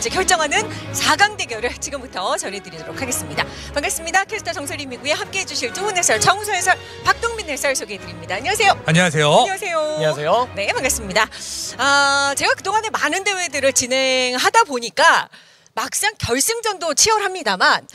될지 결정하는 4강 대결을 지금부터 전해드리도록 하겠습니다. 반갑습니다. 캐스터 정설임이고요. 함께해 주실 두 분 해설, 정우서 해설, 박동민 해설 소개해드립니다. 안녕하세요. 안녕하세요. 안녕하세요. 안녕하세요. 네, 반갑습니다. 아, 제가 그동안에 많은 대회들을 진행하다 보니까 막상 결승전도 치열합니다만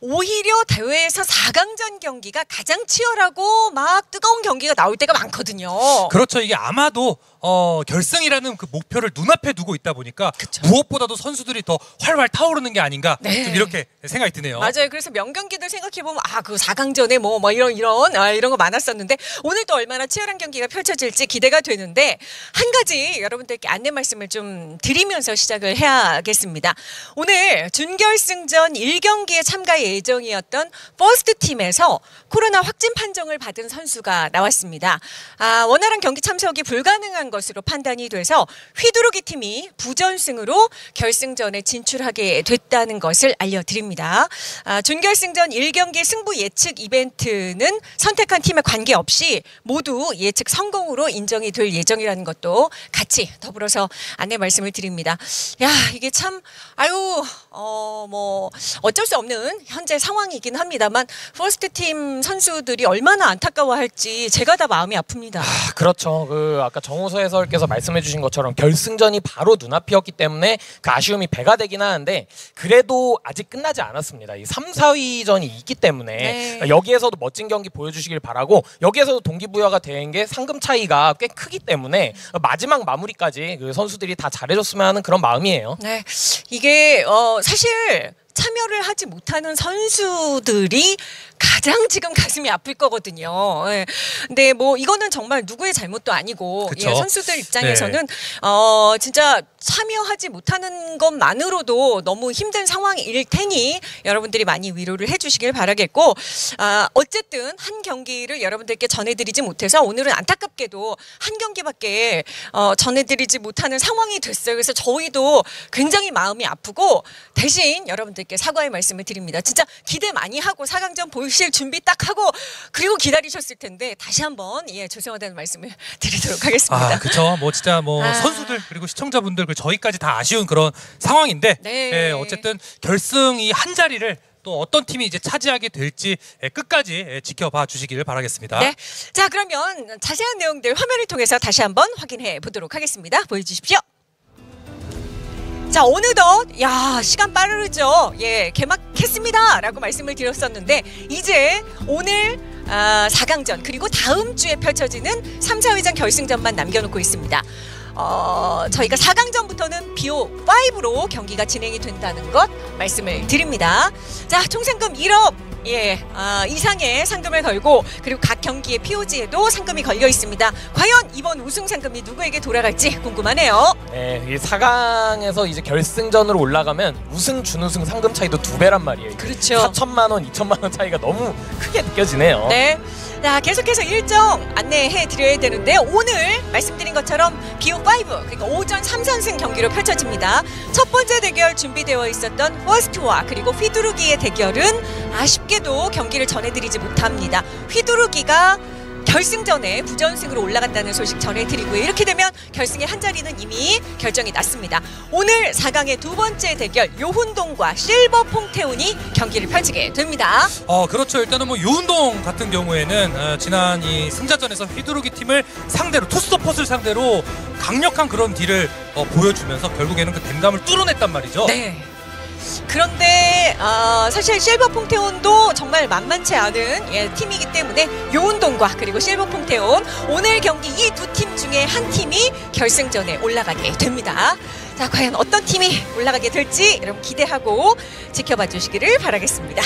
오히려 대회에서 4강전 경기가 가장 치열하고 막 뜨거운 경기가 나올 때가 많거든요. 그렇죠. 이게 아마도 어, 결승이라는 그 목표를 눈앞에 두고 있다 보니까 그쵸. 무엇보다도 선수들이 더 활활 타오르는 게 아닌가 네. 좀 이렇게 생각이 드네요. 맞아요. 그래서 명경기들 생각해 보면 아 그 4강전에 뭐 뭐 이런 이런 아, 이런 거 많았었는데 오늘 또 얼마나 치열한 경기가 펼쳐질지 기대가 되는데 한 가지 여러분들께 안내 말씀을 좀 드리면서 시작을 해야겠습니다. 오늘 준결승전 1경기에 참가 예정이었던 퍼스트 팀에서 코로나 확진 판정을 받은 선수가 나왔습니다. 아, 원활한 경기 참석이 불가능한 것으로 판단이 돼서 휘두르기 팀이 부전승으로 결승전에 진출하게 됐다는 것을 알려드립니다. 아, 준결승전 1경기 승부 예측 이벤트는 선택한 팀에 관계없이 모두 예측 성공으로 인정이 될 예정이라는 것도 같이 더불어서 안내 말씀을 드립니다. 야, 이게 참, 아유, 어, 뭐, 어쩔 수 없는 현재 상황이긴 합니다만, 퍼스트 팀 선수들이 얼마나 안타까워할지 제가 다 마음이 아픕니다. 아, 그렇죠. 그 아까 정우서 해설께서 말씀해주신 것처럼 결승전이 바로 눈앞이었기 때문에 그 아쉬움이 배가 되긴 하는데 그래도 아직 끝나지 않았습니다. 이 3, 4위전이 있기 때문에 네. 여기에서도 멋진 경기 보여주시길 바라고 여기에서도 동기부여가 된 게 상금 차이가 꽤 크기 때문에 마지막 마무리까지 그 선수들이 다 잘해줬으면 하는 그런 마음이에요. 네, 이게 어 사실 참여를 하지 못하는 선수들이 가장 지금 가슴이 아플 거거든요. 예. 근데 뭐 이거는 정말 누구의 잘못도 아니고. 예, 선수들 입장에서는 어 진짜 참여하지 못하는 것만으로도 너무 힘든 상황일 테니 여러분들이 많이 위로를 해주시길 바라겠고 아 어쨌든 한 경기를 여러분들께 전해드리지 못해서 오늘은 안타깝게도 한 경기밖에 어, 전해드리지 못하는 상황이 됐어요. 그래서 저희도 굉장히 마음이 아프고 대신 여러분들께 사과의 말씀을 드립니다. 진짜 기대 많이 하고 4강전 보실 준비 딱 하고 그리고 기다리셨을 텐데 다시 한번 예 죄송하다는 말씀을 드리도록 하겠습니다. 아, 그렇죠. 뭐 진짜 뭐 아. 선수들 그리고 시청자분들 그 저희까지 다 아쉬운 그런 상황인데 네. 예, 어쨌든 결승 이 한 자리를 또 어떤 팀이 이제 차지하게 될지 예, 끝까지 예, 지켜봐 주시기를 바라겠습니다. 네. 자, 그러면 자세한 내용들 화면을 통해서 다시 한번 확인해 보도록 하겠습니다. 보여주십시오. 자, 어느덧, 야, 시간 빠르죠? 예, 개막했습니다. 라고 말씀을 드렸었는데, 이제 오늘, 아, 4강전, 그리고 다음 주에 펼쳐지는 3, 4위전 결승전만 남겨놓고 있습니다. 어, 저희가 4강전부터는 BO5로 경기가 진행이 된다는 것 말씀을 드립니다. 자, 총 상금 1억 예, 아, 이상의 상금을 걸고 그리고 각 경기의 POG에도 상금이 걸려 있습니다. 과연 이번 우승 상금이 누구에게 돌아갈지 궁금하네요. 네, 이 4강에서 이제 결승전으로 올라가면 우승 준우승 상금 차이도 두 배란 말이에요. 그렇죠. 4천만 원, 2천만 원 차이가 너무 크게 느껴지네요. 네. 자, 계속해서 일정 안내해 드려야 되는데 오늘 말씀드린 것처럼 BO 5 그러니까 5전 3선승 경기로 펼쳐집니다. 첫 번째 대결 준비되어 있었던 퍼스트와 그리고 휘두르기의 대결은 아쉽게도 경기를 전해드리지 못합니다. 휘두르기가 결승전에 부전승으로 올라간다는 소식 전해드리고요. 이렇게 되면 결승의 한 자리는 이미 결정이 났습니다. 오늘 4강의 두 번째 대결 요훈동과 실버퐁테온이 경기를 펼치게 됩니다. 어 그렇죠. 일단은 뭐 유운동 같은 경우에는 어, 지난 이 승자전에서 휘두르기 팀을 상대로 투스토퍼스를 상대로 강력한 그런 딜을 어, 보여주면서 결국에는 그 댐감을 뚫어냈단 말이죠. 네. 그런데 어, 사실 실버 퐁테온도 정말 만만치 않은 예, 팀이기 때문에 요운동과 그리고 실버 퐁테온 오늘 경기 이 두 팀 중에 한 팀이 결승전에 올라가게 됩니다. 자, 과연 어떤 팀이 올라가게 될지 여러분 기대하고 지켜봐 주시기를 바라겠습니다.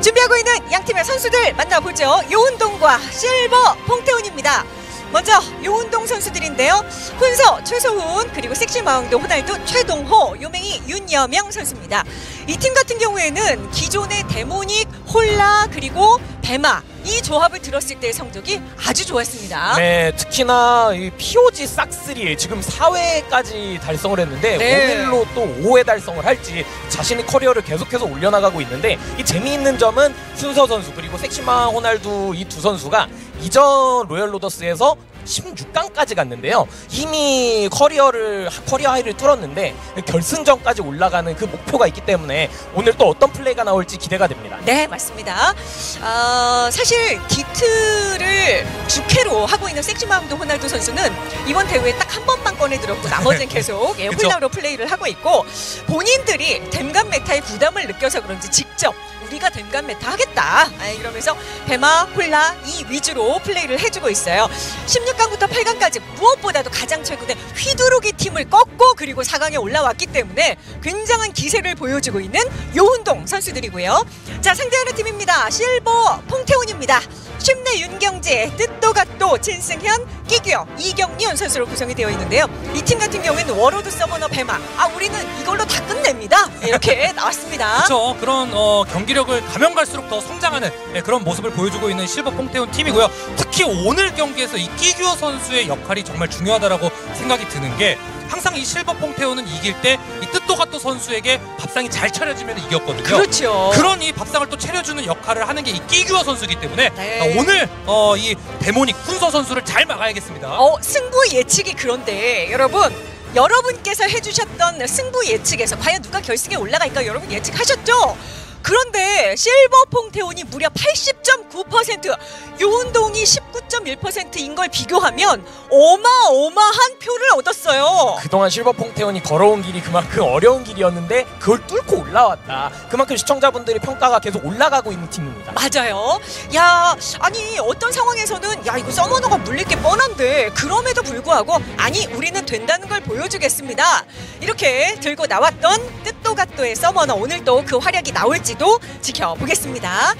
준비하고 있는 양 팀의 선수들 만나보죠. 요운동과 실버 퐁테온입니다. 먼저 요운동 선수들인데요. 훈서 최소훈 그리고 섹시마왕도 호날두 최동호 요맹이 윤여명 선수입니다. 이 팀 같은 경우에는 기존의 데모닉 홀라 그리고 베마 이 조합을 들었을 때의 성적이 아주 좋았습니다. 네, 특히나 이 POG 싹3 지금 4회까지 달성을 했는데 네. 오늘로 또 5회 달성을 할지 자신의 커리어를 계속해서 올려나가고 있는데 이 재미있는 점은 순서 선수 그리고 섹시마 호날두 이 두 선수가 이전 로열 로더스에서 16강까지 갔는데요. 이미 커리어를 career high를 뚫었는데 결승전까지 올라가는 그 목표가 있기 때문에 오늘 또 어떤 플레이가 나올지 기대가 됩니다. 네, 맞습니다. 어, 사실 디트를 주캐로 하고 있는 섹시마운드 호날두 선수는 이번 대회에 딱 한 번만 꺼내 들었고 나머지는 계속 예. 홀나로 플레이를 하고 있고 본인들이 댐감 meta의 부담을 느껴서 그런지 직접 우리가 댐감 meta 하겠다 아, 이러면서 배마, 홀나 이 위주로 플레이를 해주고 있어요. 16강부터 8강까지 무엇보다도 가장 최근에 휘두르기 팀을 꺾고 그리고 4강에 올라왔기 때문에 굉장한 기세를 보여주고 있는 요훈동 선수들이고요. 자 상대하는 팀입니다. 실버퐁테온입니다. 쉽내 윤경재, 뜻도갓도, 진승현, 끼규어, 이경리온 선수로 구성이 되어 있는데요. 이 팀 같은 경우에는 워로드 서머너 배마. 아 우리는 이걸로 다 끝냅니다. 이렇게 나왔습니다. 그렇죠. 그런 어, 경기력 을 가면 갈수록 더 성장하는 예, 그런 모습을 보여주고 있는 실버 퐁테온 팀이고요. 특히 오늘 경기에서 이 끼규어 선수의 역할이 정말 중요하다라고 생각이 드는 게 항상 이 실버 퐁테온은 이길 때 이 뜻도가또 선수에게 밥상이 잘 차려지면 이겼거든요. 그렇죠. 그런 이 밥상을 또 차려주는 역할을 하는 게 이 끼규어 선수이기 때문에 네. 아, 오늘 어, 이 데모닉 훈서 선수를 잘 막아야겠습니다. 어, 승부 예측이 그런데 여러분 여러분께서 해주셨던 승부 예측에서 과연 누가 결승에 올라갈까 여러분 예측하셨죠? 그런데 실버 퐁테온이 무려 80.9% 요운동이 19.1%인 걸 비교하면 어마어마한 표를 얻었어요. 그동안 실버 퐁테온이 걸어온 길이 그만큼 어려운 길이었는데 그걸 뚫고 올라왔다. 그만큼 시청자분들의 평가가 계속 올라가고 있는 팀입니다. 맞아요. 야, 아니 어떤 상황에서는 야 이거 서머너가 물릴 게 뻔한데 그럼에도 불구하고 아니 우리는 된다는 걸 보여주겠습니다. 이렇게 들고 나왔던 뜻도갓도의 Summoner 오늘 또 그 활약이 나올지 도 지켜보겠습니다.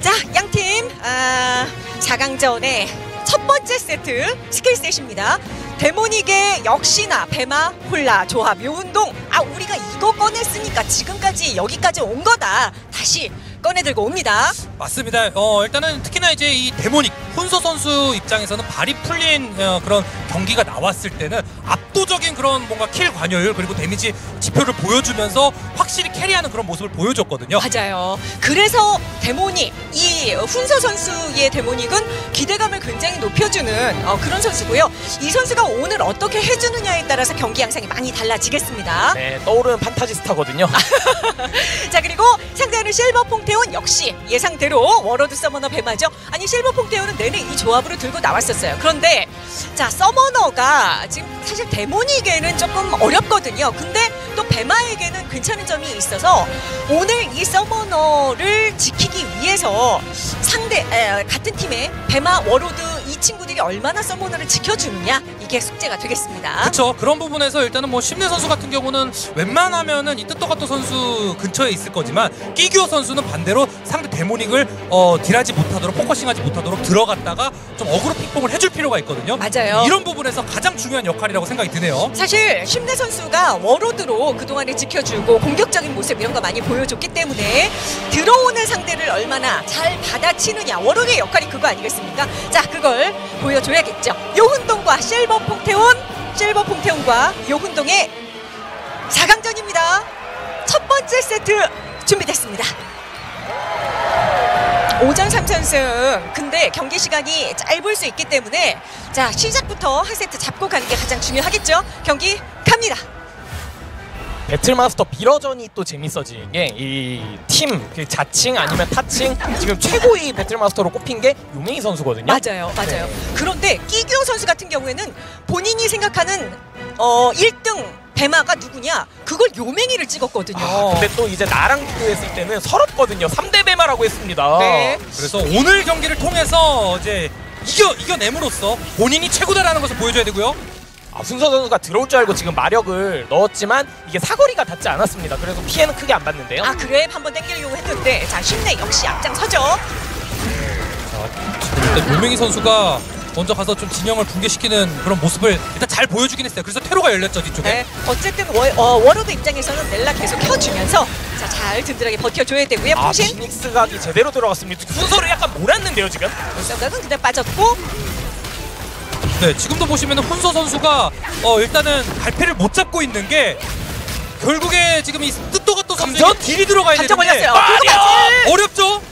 자, 양팀 아, 4강전의 첫 번째 세트 skill set입니다. Demonic의 역시나 배마 홀라 조합 요훈동 아 우리가 이거 꺼냈으니까 지금까지 여기까지 온 거다 다시 꺼내들고 옵니다. 맞습니다. 어, 일단은 특히나 이제 이 Demonic 훈서 선수 입장에서는 발이 풀린 어, 그런 경기가 나왔을 때는 압도적인 그런 뭔가 kill 관여율 그리고 데미지 지표를 보여주면서 확실히 carry하는 그런 모습을 보여줬거든요. 맞아요. 그래서 Demonic 이 훈서 선수의 Demonic은 기대감을 굉장히 높여주는 어, 그런 선수고요. 이 선수가 오늘 어떻게 해주느냐에 따라서 경기 양상이 많이 달라지겠습니다. 네, 떠오르는 판타지 스타거든요. 자 그리고 상대하는 실버 퐁테온 역시 예상대로 Warlord Summoner 배마죠. 아니 실버 퐁테온은 내내 이 조합으로 들고 나왔었어요. 그런데 자 Summoner가 지금 사실 Demonic에는 조금 어렵거든요. 근데 또 배마에게는 괜찮은 점이 있어서 오늘 이 Summoner를 지키기 위해서 상대 에, 같은 팀의 배마 Warlord 이 친구들이 얼마나 Summoner를 지켜주느냐 이게 숙제가 되겠습니다. 그렇죠. 그런 부분에서 일단은 뭐 심내 선수 같은 경우는 웬만하면은 이 뜻도가또 선수 근처에 있을 거지만 끼규어 선수는 반대로 상대 Demonic을 어, deal하지 못하도록 focusing하지 못하도록 들어갔다가 좀 어그로 픽봉을 해줄 필요가 있거든요. 맞아요. 이런 부분에서 가장 중요한 역할이라고 생각이 드네요. 사실 심내 선수가 Warlord로 그동안에 지켜주고 공격적인 모습 이런 거 많이 보여줬기 때문에 들어오는 상대를 얼마나 잘 받아치느냐 Warlord의 역할이 그거 아니겠습니까? 자 그걸 보여줘야겠죠. 요훈동과 실버 퐁테온 실버 퐁테온과 요훈동의 4강전입니다. 첫 번째 세트 준비됐습니다. 오전 3선승 근데 경기 시간이 짧을 수 있기 때문에 자 시작부터 한 세트 잡고 가는 게 가장 중요하겠죠 경기 갑니다 배틀마스터 비러전이 또 재밌어지는 게이 팀 그 자칭 아니면 타칭 지금 최고의 배틀마스터로 꼽힌 게 요메이 선수거든요. 맞아요 맞아요 네. 그런데 끼규 선수 같은 경우에는 본인이 생각하는 어 1등 배마가 누구냐 그걸 요맹이를 찍었거든요 아, 근데 또 이제 나랑 비교했을 때는 서럽거든요. 3대 배마라고 했습니다. 네. 그래서 오늘 경기를 통해서 이제 이겨 이겨냄으로써 본인이 최고다라는 것을 보여줘야 되고요. 아, 훈서 선수가 들어올 줄 알고 지금 마력을 넣었지만 이게 사거리가 닿지 않았습니다. 그래서 피해는 크게 안 받는데요. 아 그래 한번 땡기려고 했는데 자 심내 역시 앞장서죠 자, 일단 요명희 선수가 먼저 가서 좀 진영을 붕괴시키는 그런 모습을 일단 잘 보여주긴 했어요. 그래서 퇴로가 열렸죠 뒤쪽에. 네. 어쨌든 워, 어, Warlord 입장에서는 넬라 계속 켜주면서 자, 잘 든든하게 버텨줘야 되고요. 아 포신 피닉스 각이 제대로 들어갔습니다. 순서를 약간 몰았는데요 지금. 생각은 그냥 빠졌고 네, 지금도 보시면 훈서 선수가 어, 일단은 갈패를 못 잡고 있는 게 결국에 지금 이 뜻도가 또 선수에게? 딜이 들어가야 되는데 걸렸어요. 아, 그거까지 어렵죠?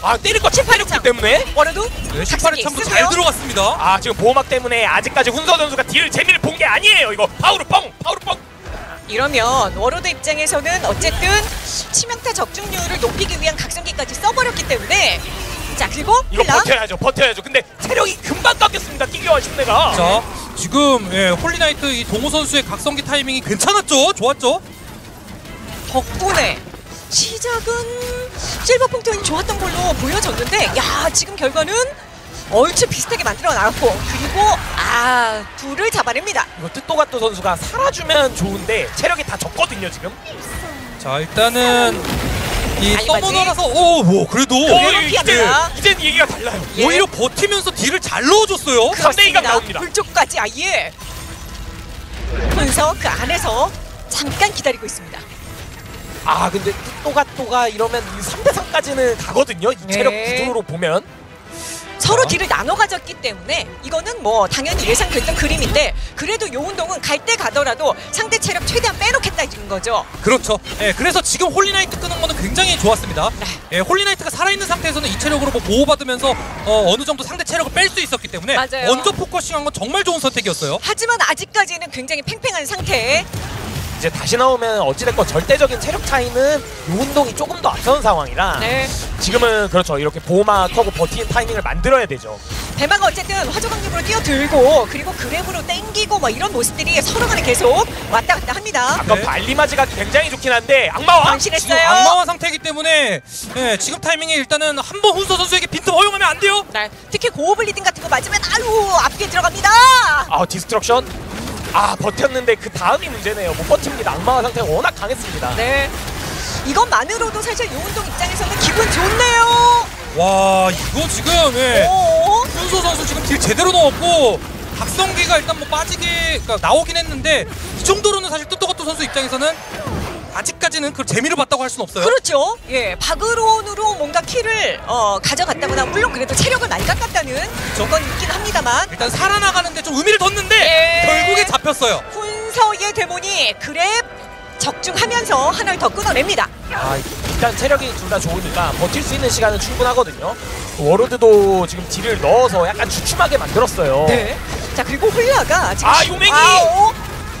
아 때릴 거 침팔했기 때문에. 워로드 네, 작성기 18회 참도 쓰고요. 잘 들어갔습니다. 아 지금 보호막 때문에 아직까지 훈서 선수가 딜 재미를 본 게 아니에요. 이거 파우르 뻥, 파우르 뻥. 이러면 Warlord 입장에서는 어쨌든 치명타 적중률을 높이기 위한 각성기까지 써버렸기 때문에 자 그리고 이거 힐라 버텨야죠, 버텨야죠. 근데 체력이 금방 깎였습니다. 끼규어와 심내가. 자, 지금 예, Holy Knight 이 동호 선수의 각성기 타이밍이 괜찮았죠? 좋았죠? 덕분에 시작은 실버 퐁테온은 좋았던 걸로 보여졌는데 야 지금 결과는 얼추 비슷하게 만들어 나왔고 그리고 아 둘을 잡아냅니다. 이거 뜻도가또 선수가 살아주면 좋은데 체력이 다 적거든요 지금. 자, 일단은 이? 서머너라서 오, 뭐 그래도 그래도 이제. 이젠 얘기가 달라요. 예. 오히려 버티면서 딜을 잘 넣어줬어요. 그- 삼대 이각 나옵니다. 불쪽까지 아예. 그래서 그 안에서 잠깐 기다리고 있습니다. 아 근데 뜻도가또가 이러면 이 3대 3까지는 가거든요. 이 체력 네. 구조로 보면. 서로 자. deal을 나눠 가졌기 때문에 이거는 뭐 당연히 예상됐던 그림인데 그래도 요훈동은 갈 때 가더라도 상대 체력 최대한 빼놓겠다는 거죠. 그렇죠. 예, 그래서 지금 Holy Knight 끊은 거는 굉장히 좋았습니다. 네. 예, Holy Knight가 살아있는 상태에서는 이 체력으로 뭐 보호받으면서 어, 느정도 상대 체력을 뺄 수 있었기 때문에 맞아요. 먼저 focusing한 건 정말 좋은 선택이었어요. 하지만 아직까지는 굉장히 팽팽한 상태. 이제 다시 나오면 어찌됐건 절대적인 체력 차이는 요훈동이 조금 더 앞선 상황이라 네. 지금은 그렇죠 이렇게 보호막 하고 버티는 타이밍을 만들어야 되죠 대마가 어쨌든 화조강림으로 뛰어들고 그리고 grab으로 땡기고 뭐 이런 모습들이 서로 간에 계속 왔다 갔다 합니다. 아까 네. 발리마지가 굉장히 좋긴 한데 악마화 지금 변신했어요. 악마화 상태이기 때문에 예, 지금 타이밍에 일단은 한 번 훈서 선수에게 빈틈 허용하면 안 돼요. 네. 특히 고블리딩 같은 거 맞으면 아유 앞에 들어갑니다. 아 Destruction 아 버텼는데 그 다음이 문제네요 못 버팁니다 악마화 상태가 워낙 강했습니다 네. 이것만으로도 사실 요운동 입장에서는 기분 좋네요. 와 이거 지금 예, 오. 훈서 선수 지금 딜 제대로 넣었고 각성기가 일단 뭐 빠지게 그러니까 나오긴 했는데 이 정도로는 사실 뜻도가또 선수 입장에서는 아직까지는 그 재미를 봤다고 할 수는 없어요. 그렇죠. 예, 박으론으로 뭔가 키를 어, 가져갔다거나 물론 그래도 체력을 많이 깎았다는 조건이 있긴 합니다만 일단 살아나가는데 좀 의미를 뒀는데 예. 결국에 잡혔어요. 훈서의 데몬이 그랩 적중하면서 하나를 더 끊어냅니다. 아 일단 체력이 둘 다 좋으니까 버틸 수 있는 시간은 충분하거든요 워로드도 지금 딜을 넣어서 약간 주춤하게 만들었어요 네. 자 그리고 홀라가 지금 아, 요맹이!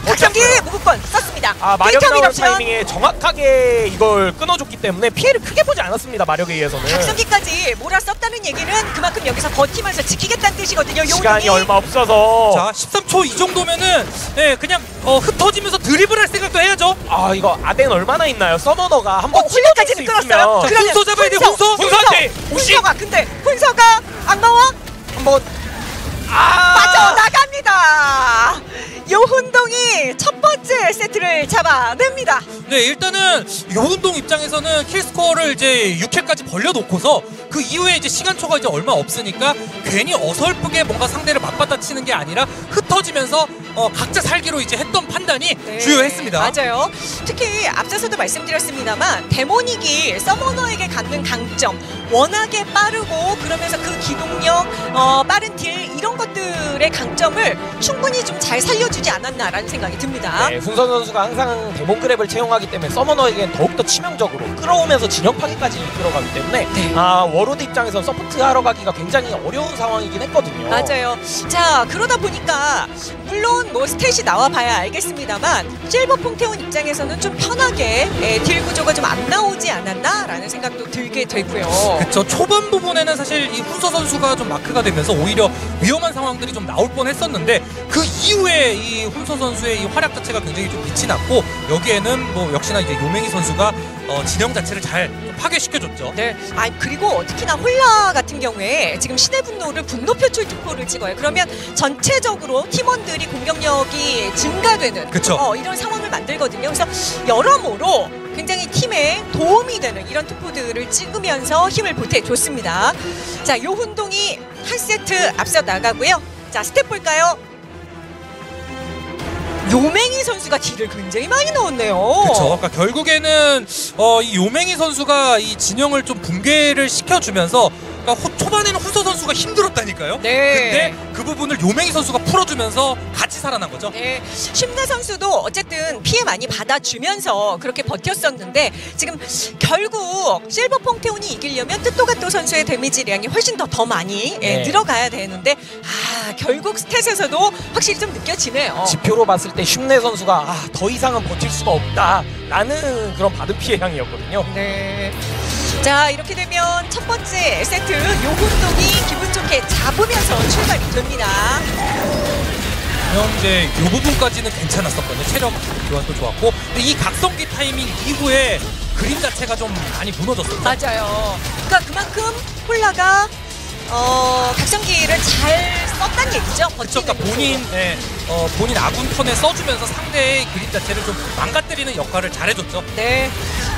각성기 버텼어요. 무급권 썼습니다. 아 마력이 나올 미럽션. 타이밍에 정확하게 이걸 끊어줬기 때문에 피해를 크게 보지 않았습니다 마력에 의해서는 각성기까지 몰아 썼다는 얘기는 그만큼 여기서 버티면서 지키겠다는 뜻이거든요. 시간이 요운동이. 얼마 없어서 자 13초 이 정도면은 예, 그냥 어, 흩어지면서 드리블 할 생각도 해야죠. 아 이거 아덴 얼마나 있나요? 서머너가 어, 한번 끌었어요. 자, 그러면 훈서 잡아야 돼, 훈서! 훈서한테 혹시 훈서가 근데 훈서가 악마와 한번 아 빠져나갑니다. 요훈동이 첫 번째 세트를 잡아냅니다. 네 일단은 요운동 입장에서는 킬스코어를 이제 6회까지 벌려놓고서 그 이후에 이제 시간초가 이제 얼마 없으니까 괜히 어설프게 뭔가 상대를 맞받아 치는 게 아니라 흩어지면서 어, 각자 살기로 이제 했던 판단이 네, 주요했습니다. 맞아요. 특히 앞서서도 말씀드렸습니다만 Demonic이 Summoner에게 갖는 강점 워낙에 빠르고 그러면서 그 기동력, 어, 빠른 deal 이런 것들의 강점을 충분히 좀 잘 살려주 지 않았나라는 생각이 듭니다. 네, 훈서 선수가 항상 Demon Grab을 채용하기 때문에 Summoner에겐 더욱더 치명적으로 끌어오면서 진영 파괴까지 이끌어가기 때문에 네. 아 Warlord 입장에서 support 하러 가기가 굉장히 어려운 상황이긴 했거든요. 맞아요. 자, 그러다 보니까 물론 뭐 스탯이 나와 봐야 알겠습니다만 실버 퐁테온 입장에서는 좀 편하게 예, 딜 구조가 좀 안 나오지 않았나라는 생각도 들게 되고요. 그쵸 초반 부분에는 사실 이 훈서 선수가 좀 마크가 되면서 오히려 위험한 상황들이 좀 나올 뻔했었는데 그 이후에 이 훈서 선수의 이 활약 자체가 굉장히 좀 빛이 났고 여기에는 뭐 역시나 이제 요맹이 선수가 어, 진영 자체를 잘좀 파괴시켜줬죠. 네. 아 그리고 특히나 홀라 같은 경우에 지금 신의 분노를 분노 표출 트포를 찍어요. 그러면 전체적으로 팀원들이 공격력이 증가되는 그쵸. 어, 이런 상황을 만들거든요. 그래서 여러모로 굉장히 팀에 도움이 되는 이런 트포들을 찍으면서 힘을 보태줬습니다. 자, 요훈동이 한 세트 앞서 나가고요. 자, stat 볼까요? 요명희 선수가 deal을 굉장히 많이 넣었네요. 그렇죠. 그러니까 결국에는 어, 이 요맹희 선수가 이 진영을 좀 붕괴를 시켜주면서 그러니까 호- 초반에는 훈서 선수가 힘들었다니까요. 네. 근데 그 부분을 요맹희 선수가 풀어주면서 같이 살아난 거죠. 네, 심나 선수도 어쨌든 피해 많이 받아주면서 그렇게 버텼었는데 지금 결국 실버 퐁테온이 이기려면 뜻도가또 선수의 데미지량이 훨씬 더 더 많이 예, 네. 늘어가야 되는데 아 결국 스탯에서도 확실히 좀 느껴지네요. 지표로 봤을 때 쉼내 선수가 아, 더 이상은 버틸 수가 없다라는 그런 받은 피해량이었거든요. 네. 자 이렇게 되면 첫 번째 세트 요훈동이 기분 좋게 잡으면서 출발이 됩니다. 이제 이 부분까지는 괜찮았었거든요. 체력 교환도 좋았고. 근데 이 각성기 타이밍 이후에 그림 자체가 좀 많이 무너졌어요. 맞아요. 그러니까 그만큼 홀라가 어, 각성기를 잘 썼단 얘기죠. 그렇죠. 그러니까 본인 예, 어, 본인 아군 턴에 써주면서 상대의 그림 자체를 좀 망가뜨리는 역할을 잘해줬죠. 네.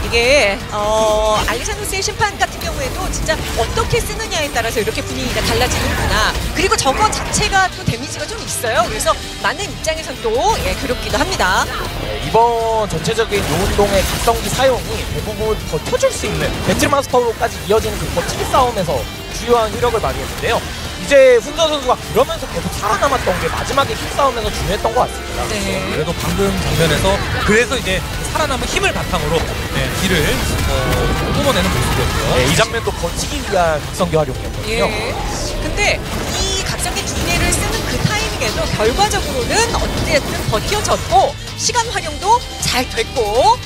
이게 어, 알리산도스의 심판 같은 경우에도 진짜 어떻게 쓰느냐에 따라서 이렇게 분위기가 달라지는구나. 그리고 저거 자체가 또 데미지가 좀 있어요. 그래서 많은 입장에선 또 예, 괴롭기도 합니다. 네, 이번 전체적인 요운동의 각성기 사용이 대부분 버텨줄 수 있는 배틀마스터로까지 이어지는 그 버티기 싸움에서 주요한 효력을 많이 했는데요. 이제 훈서 선수가 그러면서 계속 살아남았던 게 마지막에 힘싸움에서 중요했던 것 같습니다. 네. 그래도 방금 장면에서 그래서 이제 살아남은 힘을 바탕으로 네, 딜을 어, 뿜어내는 모습이었고요. 네, 이 장면도 버티기 위한 각성기 활용이었거든요. 예. 근데 이 각성기 두 개를 쓰는 그 타이밍에도 결과적으로는 어쨌든 버텨졌고 시간 활용도 잘 됐고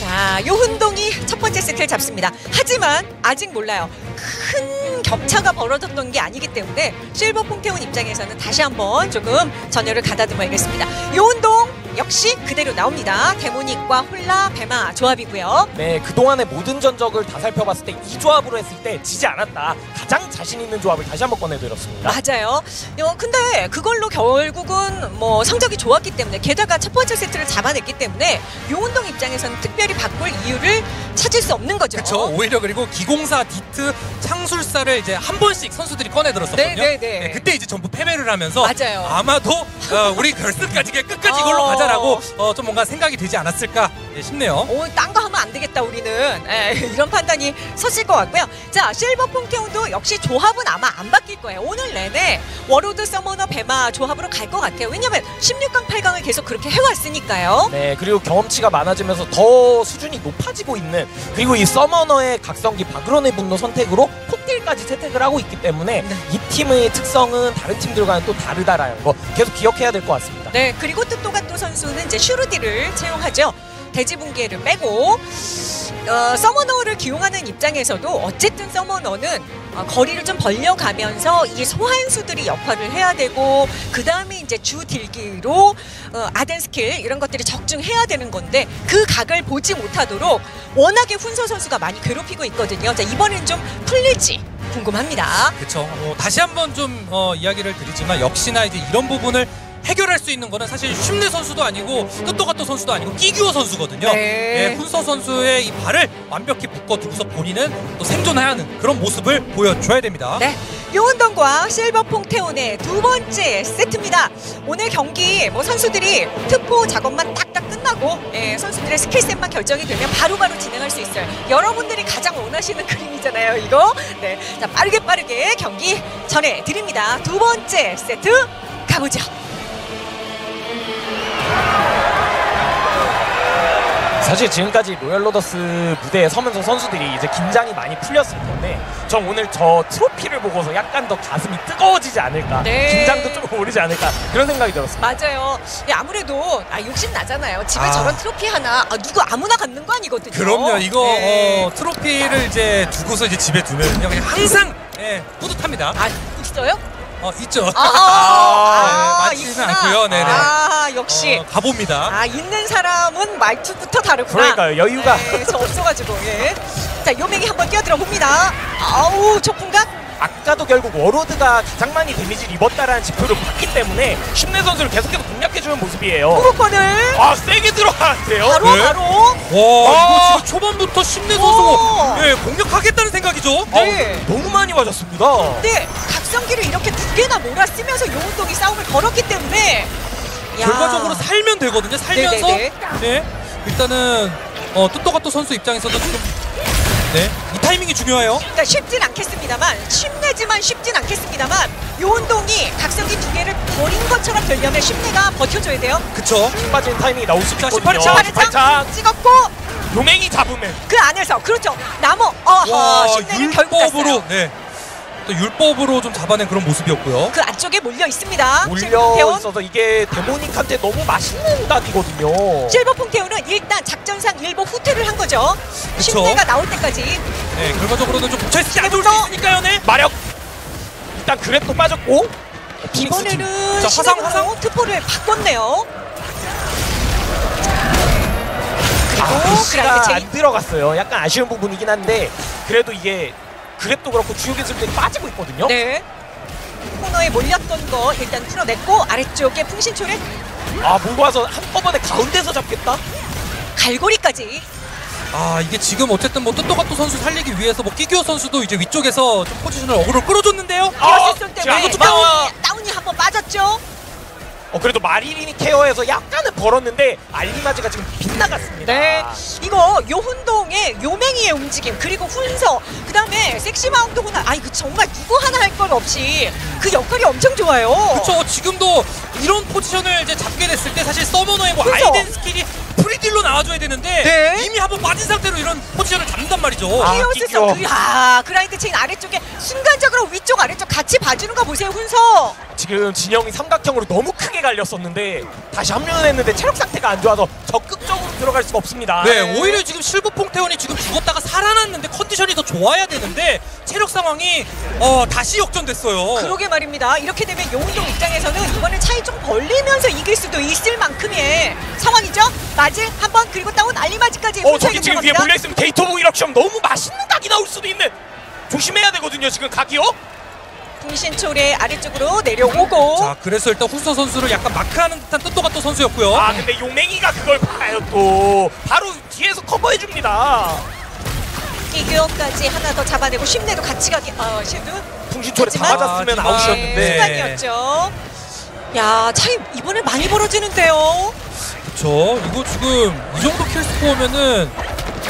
자, 요훈동이 첫 번째 세트를 잡습니다. 하지만 아직 몰라요. 큰 격차가 벌어졌던 게 아니기 때문에 실버 퐁테온 입장에서는 다시 한번 조금 전열을 가다듬어야겠습니다. 요훈동 역시 그대로 나옵니다. 데모닉과 홀라, 베마 조합이고요. 네, 그동안의 모든 전적을 다 살펴봤을 때 이 조합으로 했을 때 지지 않았다. 가장 자신 있는 조합을 다시 한번 꺼내드렸습니다. 맞아요. 어, 근데 그걸로 결국은 뭐 성적이 좋았기 때문에 게다가 첫 번째 세트를 잡아냈기 때문에 요운동 입장에서는 특별히 바꿀 이유를 찾을 수 없는 거죠. 그렇죠. 오히려 그리고 기공사, 디트, 창술사를 이제 한 번씩 선수들이 꺼내 들었었거든요. 네, 네, 네. 그때 이제 전부 패배를 하면서 맞아요. 아마도 어, 우리 결승까지 끝까지 이걸로 어. 가자 라고 어, 좀 뭔가 생각이 되지 않았을까 예, 싶네요. 오, 딴거 하면 안 되겠다 우리는 에, 이런 판단이 섰을 것 같고요. 자 실버 퐁테온도 역시 조합은 아마 안 바뀔 거예요. 오늘 내내 Warlord Summoner 배마 조합으로 갈 것 같아요. 왜냐면 16강 8강을 계속 그렇게 해왔으니까요. 네, 그리고 경험치가 많아지면서 더 수준이 높아지고 있는 그리고 이 서머너의 각성기 바그론의 분노 선택으로 폭딜까지 채택을 하고 있기 때문에 네. 이 팀의 특성은 다른 팀들과는 또 다르다라는 거 계속 기억해야 될 것 같습니다. 네, 그리고 뜻도가또 선수는 이제 슈르디를 채용하죠. 대지 붕괴를 빼고 어, 서머너를 기용하는 입장에서도 어쨌든 서머너는 어, 거리를 좀 벌려가면서 이 소환수들이 역할을 해야 되고 그 다음에 이제 주 딜기로 어, 아덴 스킬 이런 것들이 적중해야 되는 건데 그 각을 보지 못하도록 워낙에 훈서 선수가 많이 괴롭히고 있거든요. 자 이번엔 좀 풀릴지 궁금합니다. 그렇죠. 어, 다시 한번 좀 어, 이야기를 드리지만 역시나 이제 이런 부분을 해결할 수 있는 거는 사실 쉼내 선수도 아니고 뜻도가또 선수도 아니고 끼규어 선수거든요. 네. 예, 훈서 선수의 이 발을 완벽히 묶어두고서 본인은 또 생존해야 하는 그런 모습을 보여줘야 됩니다. 네, 요운동과 실버 퐁테온의 두 번째 세트입니다. 오늘 경기 뭐 선수들이 트포 작업만 딱딱 끝나고 예, 선수들의 skill set만 결정이 되면 바로 바로 진행할 수 있어요. 여러분들이 가장 원하시는 그림이잖아요, 이거. 네, 자 빠르게 빠르게 경기 전해 드립니다. 두 번째 세트 가보죠. 사실 지금까지 로열로더스 무대에 서면서 선수들이 이제 긴장이 많이 풀렸을 텐데 저 오늘 저 트로피를 보고서 약간 더 가슴이 뜨거워지지 않을까 네. 긴장도 좀 오르지 않을까 그런 생각이 들었습니다. 맞아요. 예, 아무래도 아, 욕심 나잖아요. 집에 아. 저런 트로피 하나 아, 누구 아무나 갖는 거 아니거든요. 그럼요. 이거 네. 어, 트로피를 이제 두고서 이제 집에 두면요 그냥 항상 예, 뿌듯합니다. 아 있어요? 어, 있죠. 아, 아, 네, 많지는 있구나. 않고요. 네네. 아, 역시. 어, 가봅니다. 아, 있는 사람은 말투부터 다르구나. 그러니까요, 여유가. 네, 저 없어가지고, 예. 자, 요맹이 한번 뛰어들어 봅니다. 아우, 초풍각. 아까도 결국 워로드가 가장 많이 데미지를 입었다라는 지표를 봤기 때문에 심내 선수를 계속해서 공략해주는 모습이에요. 호흡권을 아 세게 들어가는데요. 바로 네. 바로 와 아. 이거 지금 초반부터 심내 오. 선수 예, 공격하겠다는 생각이죠. 네. 어, 너무 많이 맞았습니다. 근데 각성기를 이렇게 두 개나 몰아쓰면서 용운동이 싸움을 걸었기 때문에 야. 결과적으로 살면 되거든요. 살면서 네네네. 네 일단은 어, 뜻도가또 선수 입장에서도 지금 네 이 타이밍이 중요해요. 그러니까 쉽진 않겠습니다만 쉽내지만 쉽진 않겠습니다만 요운동이 각성기 두 개를 버린 것처럼 되려면 쉽내가 버텨줘야 돼요. 그쵸? 힘 빠진 타이밍이 나올 수 자, 있거든요. 18차. 18차 찍었고 용맹이 잡으면 그 안에서 그렇죠. 나머 어허 와 쉽내는 결국 율법으로 갔어요. 네. 또 율법으로 좀 잡아낸 그런 모습이었고요. 그 안쪽에 몰려 있습니다. 실버풍태원 있어서 이게 데모닉한테 너무 맛있는 각이거든요. 실버풍태원은 일단 작전상 일보 후퇴를 한 거죠. 쉽내가 나올 때까지 네, 결과적으로는 좀 붙여있지 않을 수 지금도- 있으니까요, 네. 마력 일단 grab도 빠졌고 이번에는 자, 화상, 화상. 트포를 바꿨네요. 그리고 아, 체인 안 들어갔어요. 약간 아쉬운 부분이긴 한데 그래도 이게 grab도 그렇고 주요 기술들이 빠지고 있거든요. 네. 코너에 몰렸던 거 일단 풀어냈고 아래쪽에 풍신초를 아 몰고 와서 한꺼번에 가운데서 잡겠다. 갈고리까지 아, 이게 지금 어쨌든 뭐 뜻도가또 선수 살리기 위해서 뭐 끼기오 선수도 이제 위쪽에서 좀 포지션을 어그로 끌어줬는데요. 아, 자, 때문에 이것도 봐. 다운이, 다운이 한번 빠졌죠. 어 그래도 마리린이 케어해서 약간은 벌었는데 알리마즈가 지금 빗나갔습니다. 네. 이거 요훈동의 요맹이의 움직임 그리고 훈서 그 다음에 섹시 마운드구나 아 이거 정말 누구 하나 할 것 없이 그 역할이 엄청 좋아요. 그렇죠. 지금도 이런 포지션을 이제 잡게 됐을 때 사실 서머너의 뭐 그죠? 아이덴 스킬이 프리딜로 나와줘야 되는데 네. 이미 한번 빠진 상태로 이런 포지션을 잡는단 말이죠. 아, 히어스서 끼껴. 그, 아, 그라인드 체인 아래쪽에 순간적으로 위쪽 아래쪽 같이 봐주는 거 보세요 훈서. 지금 진영이 삼각형으로 너무 크게 갈렸었는데 다시 합류는 했는데 체력 상태가 안 좋아서 적극적으로 들어갈 수가 없습니다. 네, 오히려 지금 실버퐁테온이 지금 죽었다가 살아났는데 컨디션이 더 좋아야 되는데 체력 상황이 어, 다시 역전됐어요. 그러게 말입니다. 이렇게 되면 요훈동 입장에서는 이번에 차이 좀 벌리면서 이길 수도 있을 만큼의 상황이죠. 마지 한번 그리고 다운 알리마지까지 어 저기 지금 위에 Gate of Eruption 너무 맛있는 각이 나올 수도 있는 조심해야 되거든요 지금 각이요 풍신초래 아래쪽으로 내려오고 자, 그래서 일단 훈서 선수를 약간 마크하는 듯한 뜻도가 또 선수였고요. 아 근데 요맹이가 그걸 봐요 또 바로 뒤에서 커버해줍니다 끼규어까지 하나 더 잡아내고 쉽네도 같이 가기 아 쉐드 풍신초에 다 맞았으면 아, 아웃이었는데 네. 순간이었죠. 야 차이 이번에 많이 벌어지는데요. 그렇죠. 이거 지금 이 정도 kill score면은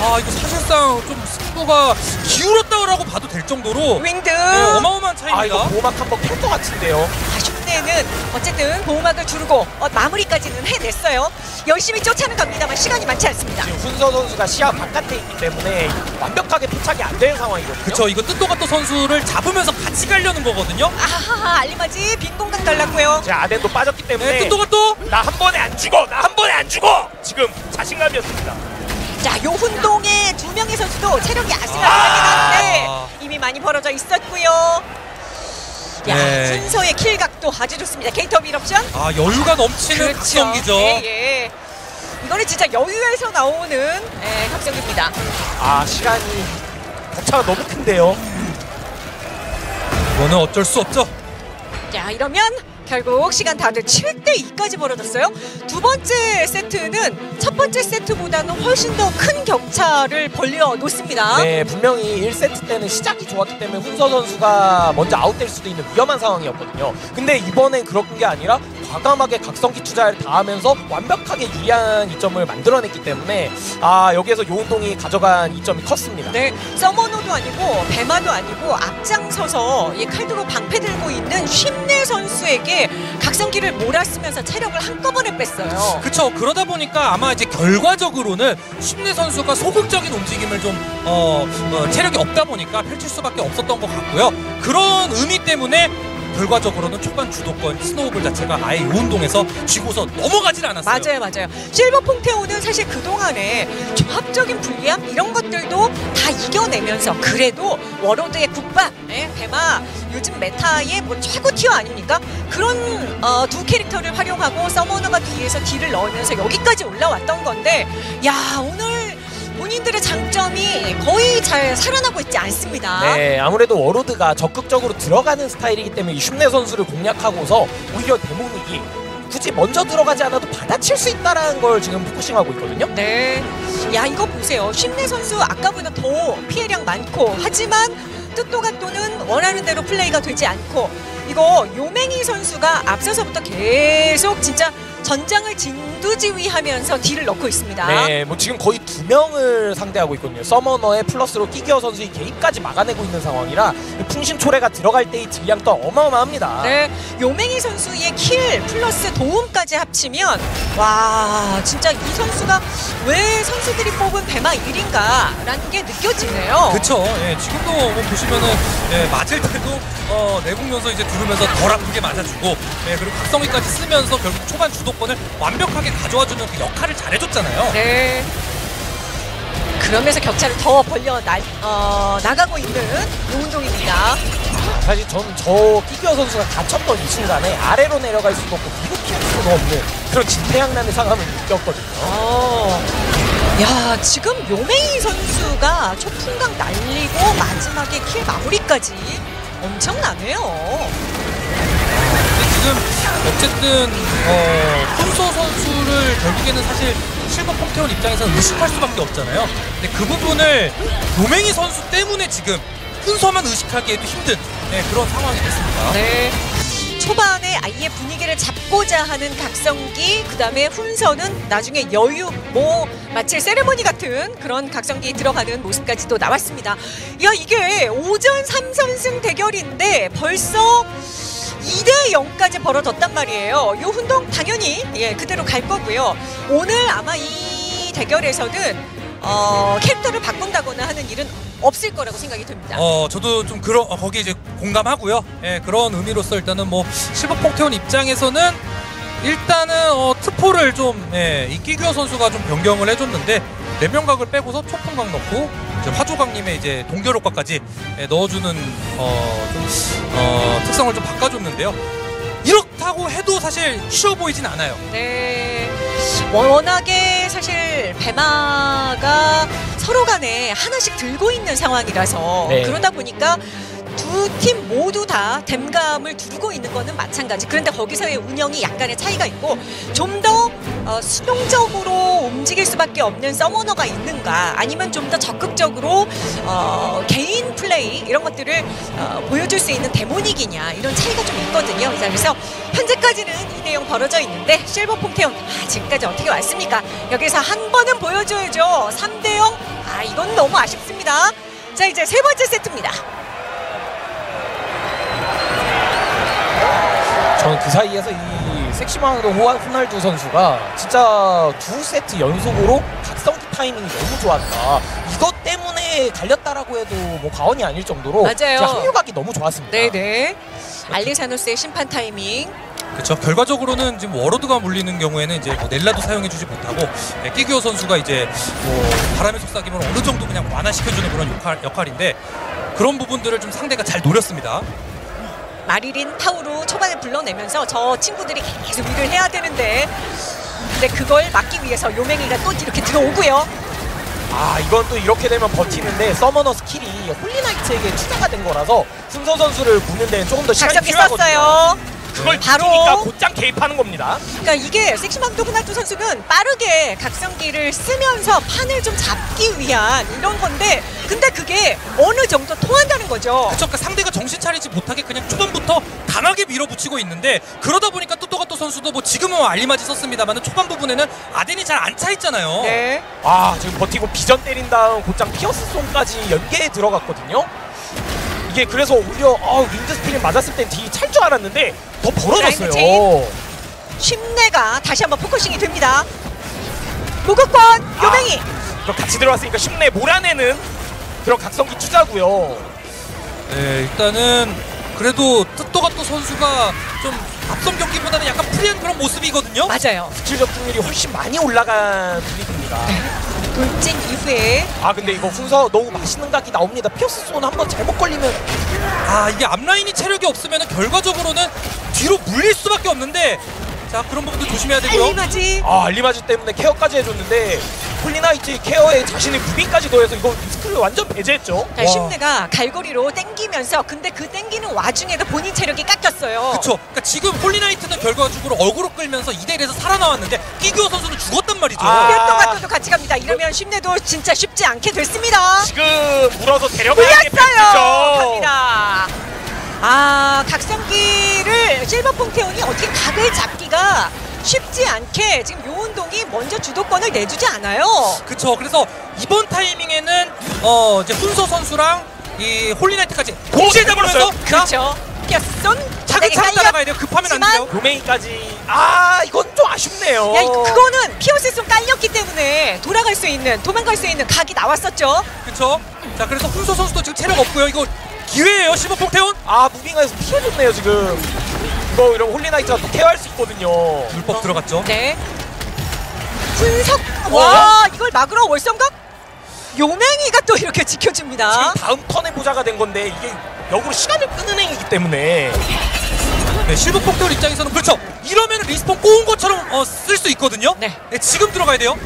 아 이거 사실상 좀 승부가 기울 었다고 봐도 될 정도로 윙드 네, 어마어마한 차이입니다. 아 이거 보호막 한번 캘것 같은데요 아쉽네는 어쨌든 보호막을 두르고 어, 마무리까지는 해냈어요. 열심히 쫓아는 갑니다만 시간이 많지 않습니다. 지금 훈서 선수가 시야 바깥에 있기 때문에 완벽하게 포착이 안 되는 상황이거든요 그렇죠. 이거 뜻도가또 선수를 잡으면서 같이 가려는 거거든요. 아하하 알리마지 빈 공간 달랐고요. 제 아덴도 빠졌기 때문에 네, 뜻도가또 나 한 번에 안 죽어 나 한 번에 안 죽어 지금 자신감이었습니다 자 요훈동의 두 명의 선수도 체력이 아슬아슬하긴 아. 한데 이미 많이 벌어져 있었고요. 야 네. 순서의 킬각도 아주 좋습니다. 게이터 밀옵션. 아 여유가 넘치는 각성기죠. 예, 예. 이거는 진짜 여유에서 나오는 예, 각성기입니다. 아 시간이 격차가 너무 큰데요 이거는 어쩔 수 없죠. 자 이러면 결국 시간 다들 7대 2까지 벌어졌어요. 두 번째 세트는 첫 번째 세트보다는 훨씬 더 큰 격차를 벌려 놓습니다. 네, 분명히 1세트 때는 시작이 좋았기 때문에 훈서 선수가 먼저 아웃될 수도 있는 위험한 상황이었거든요. 근데 이번엔 그런 게 아니라 과감하게 각성기 투자를 다하면서 완벽하게 유리한 이점을 만들어냈기 때문에 아 여기에서 요운동이 가져간 이점이 컸습니다. 네, 서머너도 아니고 배마도 아니고 앞장서서 이 칼드로 방패 들고 있는 쉼내 선수에게 각성기를 몰아쓰면서 체력을 한꺼번에 뺐어요. 그렇죠. 그러다 보니까 아마 이제 결과적으로는 심내 선수가 소극적인 움직임을 좀 어, 어, 체력이 없다 보니까 펼칠 수밖에 없었던 것 같고요. 그런 의미 때문에 결과적으로는 초반 주도권 스노우볼 자체가 아예 요운동에서 쥐고서 넘어가질 않았어요. 맞아요, 맞아요. 실버 퐁테오는 사실 그동안에 조합적인 불리함 이런 것들도 다 이겨내면서 그래도 워로드의 국밥, 예, 배마 요즘 meta의 뭐 최고 tier 아닙니까? 그런 어, 두 캐릭터를 활용하고 Summoner가 뒤에서 딜을 넣으면서 여기까지 올라왔던 건데 야 오늘 본인들의 장점이 거의 잘 살아나고 있지 않습니다. 네, 아무래도 Warlord가 적극적으로 들어가는 스타일이기 때문에 이 슈네 선수를 공략하고서 오히려 Demonic이 굳이 먼저 들어가지 않아도 받아칠 수 있다라는 걸 지금 focusing하고 있거든요. 네. 야 이거 보세요. 심내 선수 아까보다 더 피해량 많고 하지만 뜻도가 또는 원하는 대로 플레이가 되지 않고 이거 요맹이 선수가 앞서서부터 계속 진짜 전장을 진두지휘하면서 딜을 넣고 있습니다. 네, 뭐 지금 거의 두 명을 상대하고 있거든요. Summoner의 플러스로 끼기어 선수의 개입까지 막아내고 있는 상황이라 풍신 초래가 들어갈 때의 딜량도 어마어마합니다. 네, 요맹이 선수의 kill 플러스 도움까지 합치면 와 진짜 이 선수가 왜 선수들이 뽑은 배마 1인가라는 게 느껴지네요. 그쵸. 예, 지금도 뭐 보시면은 예, 맞을 때도 어, 내국면서 이제 두르면서 덜 아프게 맞아주고 예, 그리고 각성기까지 쓰면서 결국 초반 주도권을 완벽하게 가져와주는 그 역할을 잘해줬잖아요. 네. 그러면서 격차를 더 벌려 나, 어, 나가고 있는 노운동입니다. 사실 저는 저 끼기어 선수가 갇혔던 이 순간에 아래로 내려갈 수도 없고 뒤로 피할 수도 없는 그런 진퇴양난의 상황을 느꼈거든요. 어. 야, 지금 요메이 선수가 초풍강 날리고 마지막에 킬 마무리까지 엄청나네요. 지금 어쨌든 어, 콘소 선수를 결국에는 사실 실버 펑테온 입장에서는 의식할 수밖에 없잖아요. 근데 그 부분을 노맹이 선수 때문에 지금 훈서만 의식하기에도 힘든 예, 그런 상황이 됐습니다. 네. 초반에 아예 분위기를 잡고자 하는 각성기, 그 다음에 훈서는 나중에 여유, 뭐, 마치 세레모니 같은 그런 각성기 들어가는 모습까지도 나왔습니다. 야, 이게 오전 3선승 대결인데 벌써 2대 0까지 벌어졌단 말이에요. 요 훈동 당연히 예, 그대로 갈 거고요. 오늘 아마 이 대결에서는 어, 캐릭터를 바꾼다거나 하는 일은 없을 거라고 생각이 듭니다. 어, 저도 좀 그런 어, 거기 이제 공감하고요. 예, 그런 의미로서 일단은 뭐 실버 펑테온 입장에서는 일단은 어, 트포를 좀 예, 이 끼규어 선수가 좀 변경을 해줬는데 내면각을 빼고서 초풍각 넣고 이제 화조각님의 이제 동결 효과까지 예, 넣어주는 어, 좀, 어, 특성을 좀 바꿔줬는데요. 이렇다고 해도 사실 쉬워 보이진 않아요. 네. 워낙에 사실 배마가 서로 간에 하나씩 들고 있는 상황이라서 네. 그러다 보니까 두 팀 모두 다 댐감을 두르고 있는 거는 마찬가지. 그런데 거기서의 운영이 약간의 차이가 있고 좀더 어, 수동적으로 움직일 수밖에 없는 서머너가 있는가 아니면 좀 더 적극적으로 어, 개인 플레이 이런 것들을 어, 보여줄 수 있는 데모닉이냐 이런 차이가 좀 있거든요. 자, 그래서 현재까지는 2대0 벌어져 있는데 실버 폼테온 아, 지금까지 어떻게 왔습니까? 여기서 한 번은 보여줘야죠. 3대0 아 이건 너무 아쉽습니다. 자 이제 세 번째 세트입니다. 저는 그 사이에서 이 섹시마도 호환 호날두 선수가 진짜 두 세트 연속으로 각성기 타이밍이 너무 좋았다. 이것 때문에 달렸다라고 해도 뭐 과언이 아닐 정도로 맞아요. 합류각이 너무 좋았습니다. 네네. 알리사노스의 심판 타이밍. 그렇죠. 결과적으로는 지금 워로드가 물리는 경우에는 이제 뭐 넬라도 사용해주지 못하고 예, 끼규어 선수가 이제 뭐 바람의 속삭임을 어느 정도 그냥 완화시켜주는 그런 역할, 역할인데 그런 부분들을 좀 상대가 잘 노렸습니다. 마리린 타우로 초반에 불러내면서 저 친구들이 계속 일을 해야 되는데 근데 그걸 막기 위해서 요맹이가 또 이렇게 들어오고요. 아 이건 또 이렇게 되면 버티는데 Summoner skill이 Holy Knight에게 투자가 된 거라서 훈서 선수를 보는 데는 조금 더 시간이 필요하거든요. 썼어요. 그걸 바로. 바로 곧장 개입하는 겁니다. 그러니까 이게 섹시망도 호날두 선수는 빠르게 각성기를 쓰면서 판을 좀 잡기 위한 이런 건데 근데 그게 어느 정도 통한다는 거죠. 그쵸. 그러니까 상대가 정신 차리지 못하게 그냥 초반부터 강하게 밀어붙이고 있는데 그러다 보니까 또또가또 선수도 뭐 지금은 알리마지 썼습니다만 초반 부분에는 아덴이 잘 안 차 있잖아요. 네. 아 지금 버티고 비전 때린 다음 곧장 Pierce Thorn까지 연계에 들어갔거든요. 이게 그래서 오히려 아, Wind Spirit 맞았을 땐 딜이 찰줄 알았는데 더 벌어졌어요. 심내가 다시 한번 focusing이 됩니다. 무극권 요맹이 그럼 같이 들어왔으니까 쉽네 몰아내는 그런 각성기 투자고요. 네, 일단은 그래도 뜻도가또 선수가 좀 앞선 경기보다는 약간 free한 그런 모습이거든요. 맞아요. 스킬 적중률이 훨씬 많이 올라간 분위기입니다. 돌진 이후에 아 근데 이거 훈서 너무 맛있는 각이 나옵니다. Pierce Thorn 한번 잘못 걸리면 아 이게 앞라인이 체력이 없으면 결과적으로는 뒤로 물릴 수밖에 없는데 자 그런 부분도 조심해야 되고요. 알리마지. 아 알리마지 때문에 care까지 해줬는데 Holy Knight care에 자신의 moving까지 더해서 이거 리스크를 완전 배제했죠. 자, 와. 심내가 갈고리로 땡기면서 근데 그 땡기는 와중에도 본인 체력이 깎였어요. 그쵸. 그러니까 지금 Holy Knight는 결과적으로 어그로 끌면서 2대1에서 살아나왔는데 끼규어 선수는 죽었단 말이죠. 아. 몇동가 또도 같이 갑니다. 이러면 심내도 진짜 쉽지 않게 됐습니다. 지금 물어서 데려가야 겠죠 흘렸어요. 갑니다. 아 각성기를 실버퐁테온이 어떻게 각을 잡기가 쉽지 않게 지금 요훈동이 먼저 주도권을 내주지 않아요. 그쵸. 그래서 이번 타이밍에는 어 이제 훈서 선수랑 이 홀리나이트까지 동시에 잡으면서 자 그렇죠. 피어스 쏜 차근차근 따라가야 돼요. 급하면 안 돼요. 도메인까지 아 이건 좀 아쉽네요. 야, 이- 그거는 피어스 쏜 깔렸기 때문에 돌아갈 수 있는 도망갈 수 있는 각이 나왔었죠. 그쵸. 자 그래서 훈서 선수도 지금 체력 없고요. 이거 기회예요. 실버 폭태운. 아 무빙에서 피해줬네요 지금. 이거 이러면 홀리나이트가 또 케어할 수 있거든요. 불법 들어갔죠. 네. 분석 와 이걸 막으러 월성각 요맹이가 또 이렇게 지켜줍니다. 지금 다음 턴에 보자가 된 건데 이게 역으로 시간을 끄는 행위이기 때문에 네, 실버 폭태운 입장에서는 그렇죠. 이러면 리스폰 꼬은 것처럼 어, 쓸 수 있거든요. 네. 네, 지금 들어가야 돼요.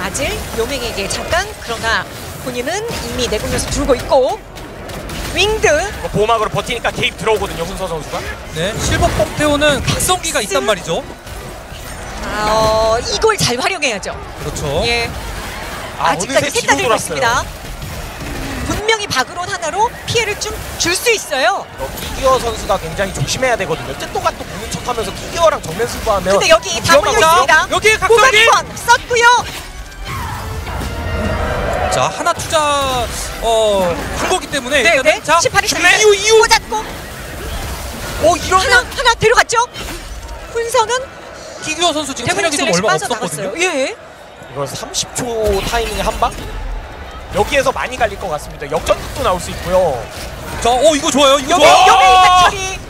아질 요맹에게 잠깐 그러나 본인은 이미 내공에서 두르고 있고 윙드 이거 보호막으로 버티니까 개입 들어오거든요 훈서 선수가. 네, 실버 폭태운은 각성기가 있단 말이죠. 아, 어, 이걸 잘 활용해야죠. 그렇죠. 예. 아, 아직까지 어느새 셋다 뒤로 들고 돌았어요. 있습니다. 분명히 박으론 하나로 피해를 좀 줄 수 있어요. 어, 키기어 선수가 굉장히 조심해야 되거든요. 뜻도가 또 보는 척하면서 키기어랑 정면 승부하면 근데 여기 다 위험하거든요. 몰려 있습니다. 자, 여기에 각성기. 썼고요. 자, 하나 투자 어, 한 거기 때문에 네, 일단은 네. 자, 18위 중매 이후 이후 꽂았고 어 이러면 하나 하나 데려갔죠. 훈서는 키규어 선수 지금 체력이 좀 얼마 없었거든요. 예. 이거 30초 타이밍에 한 방? 여기에서 많이 갈릴 것 같습니다. 역전극도 나올 수 있고요. 자, 오 이거 좋아요. 이거 여기 좋아. 여기 처리.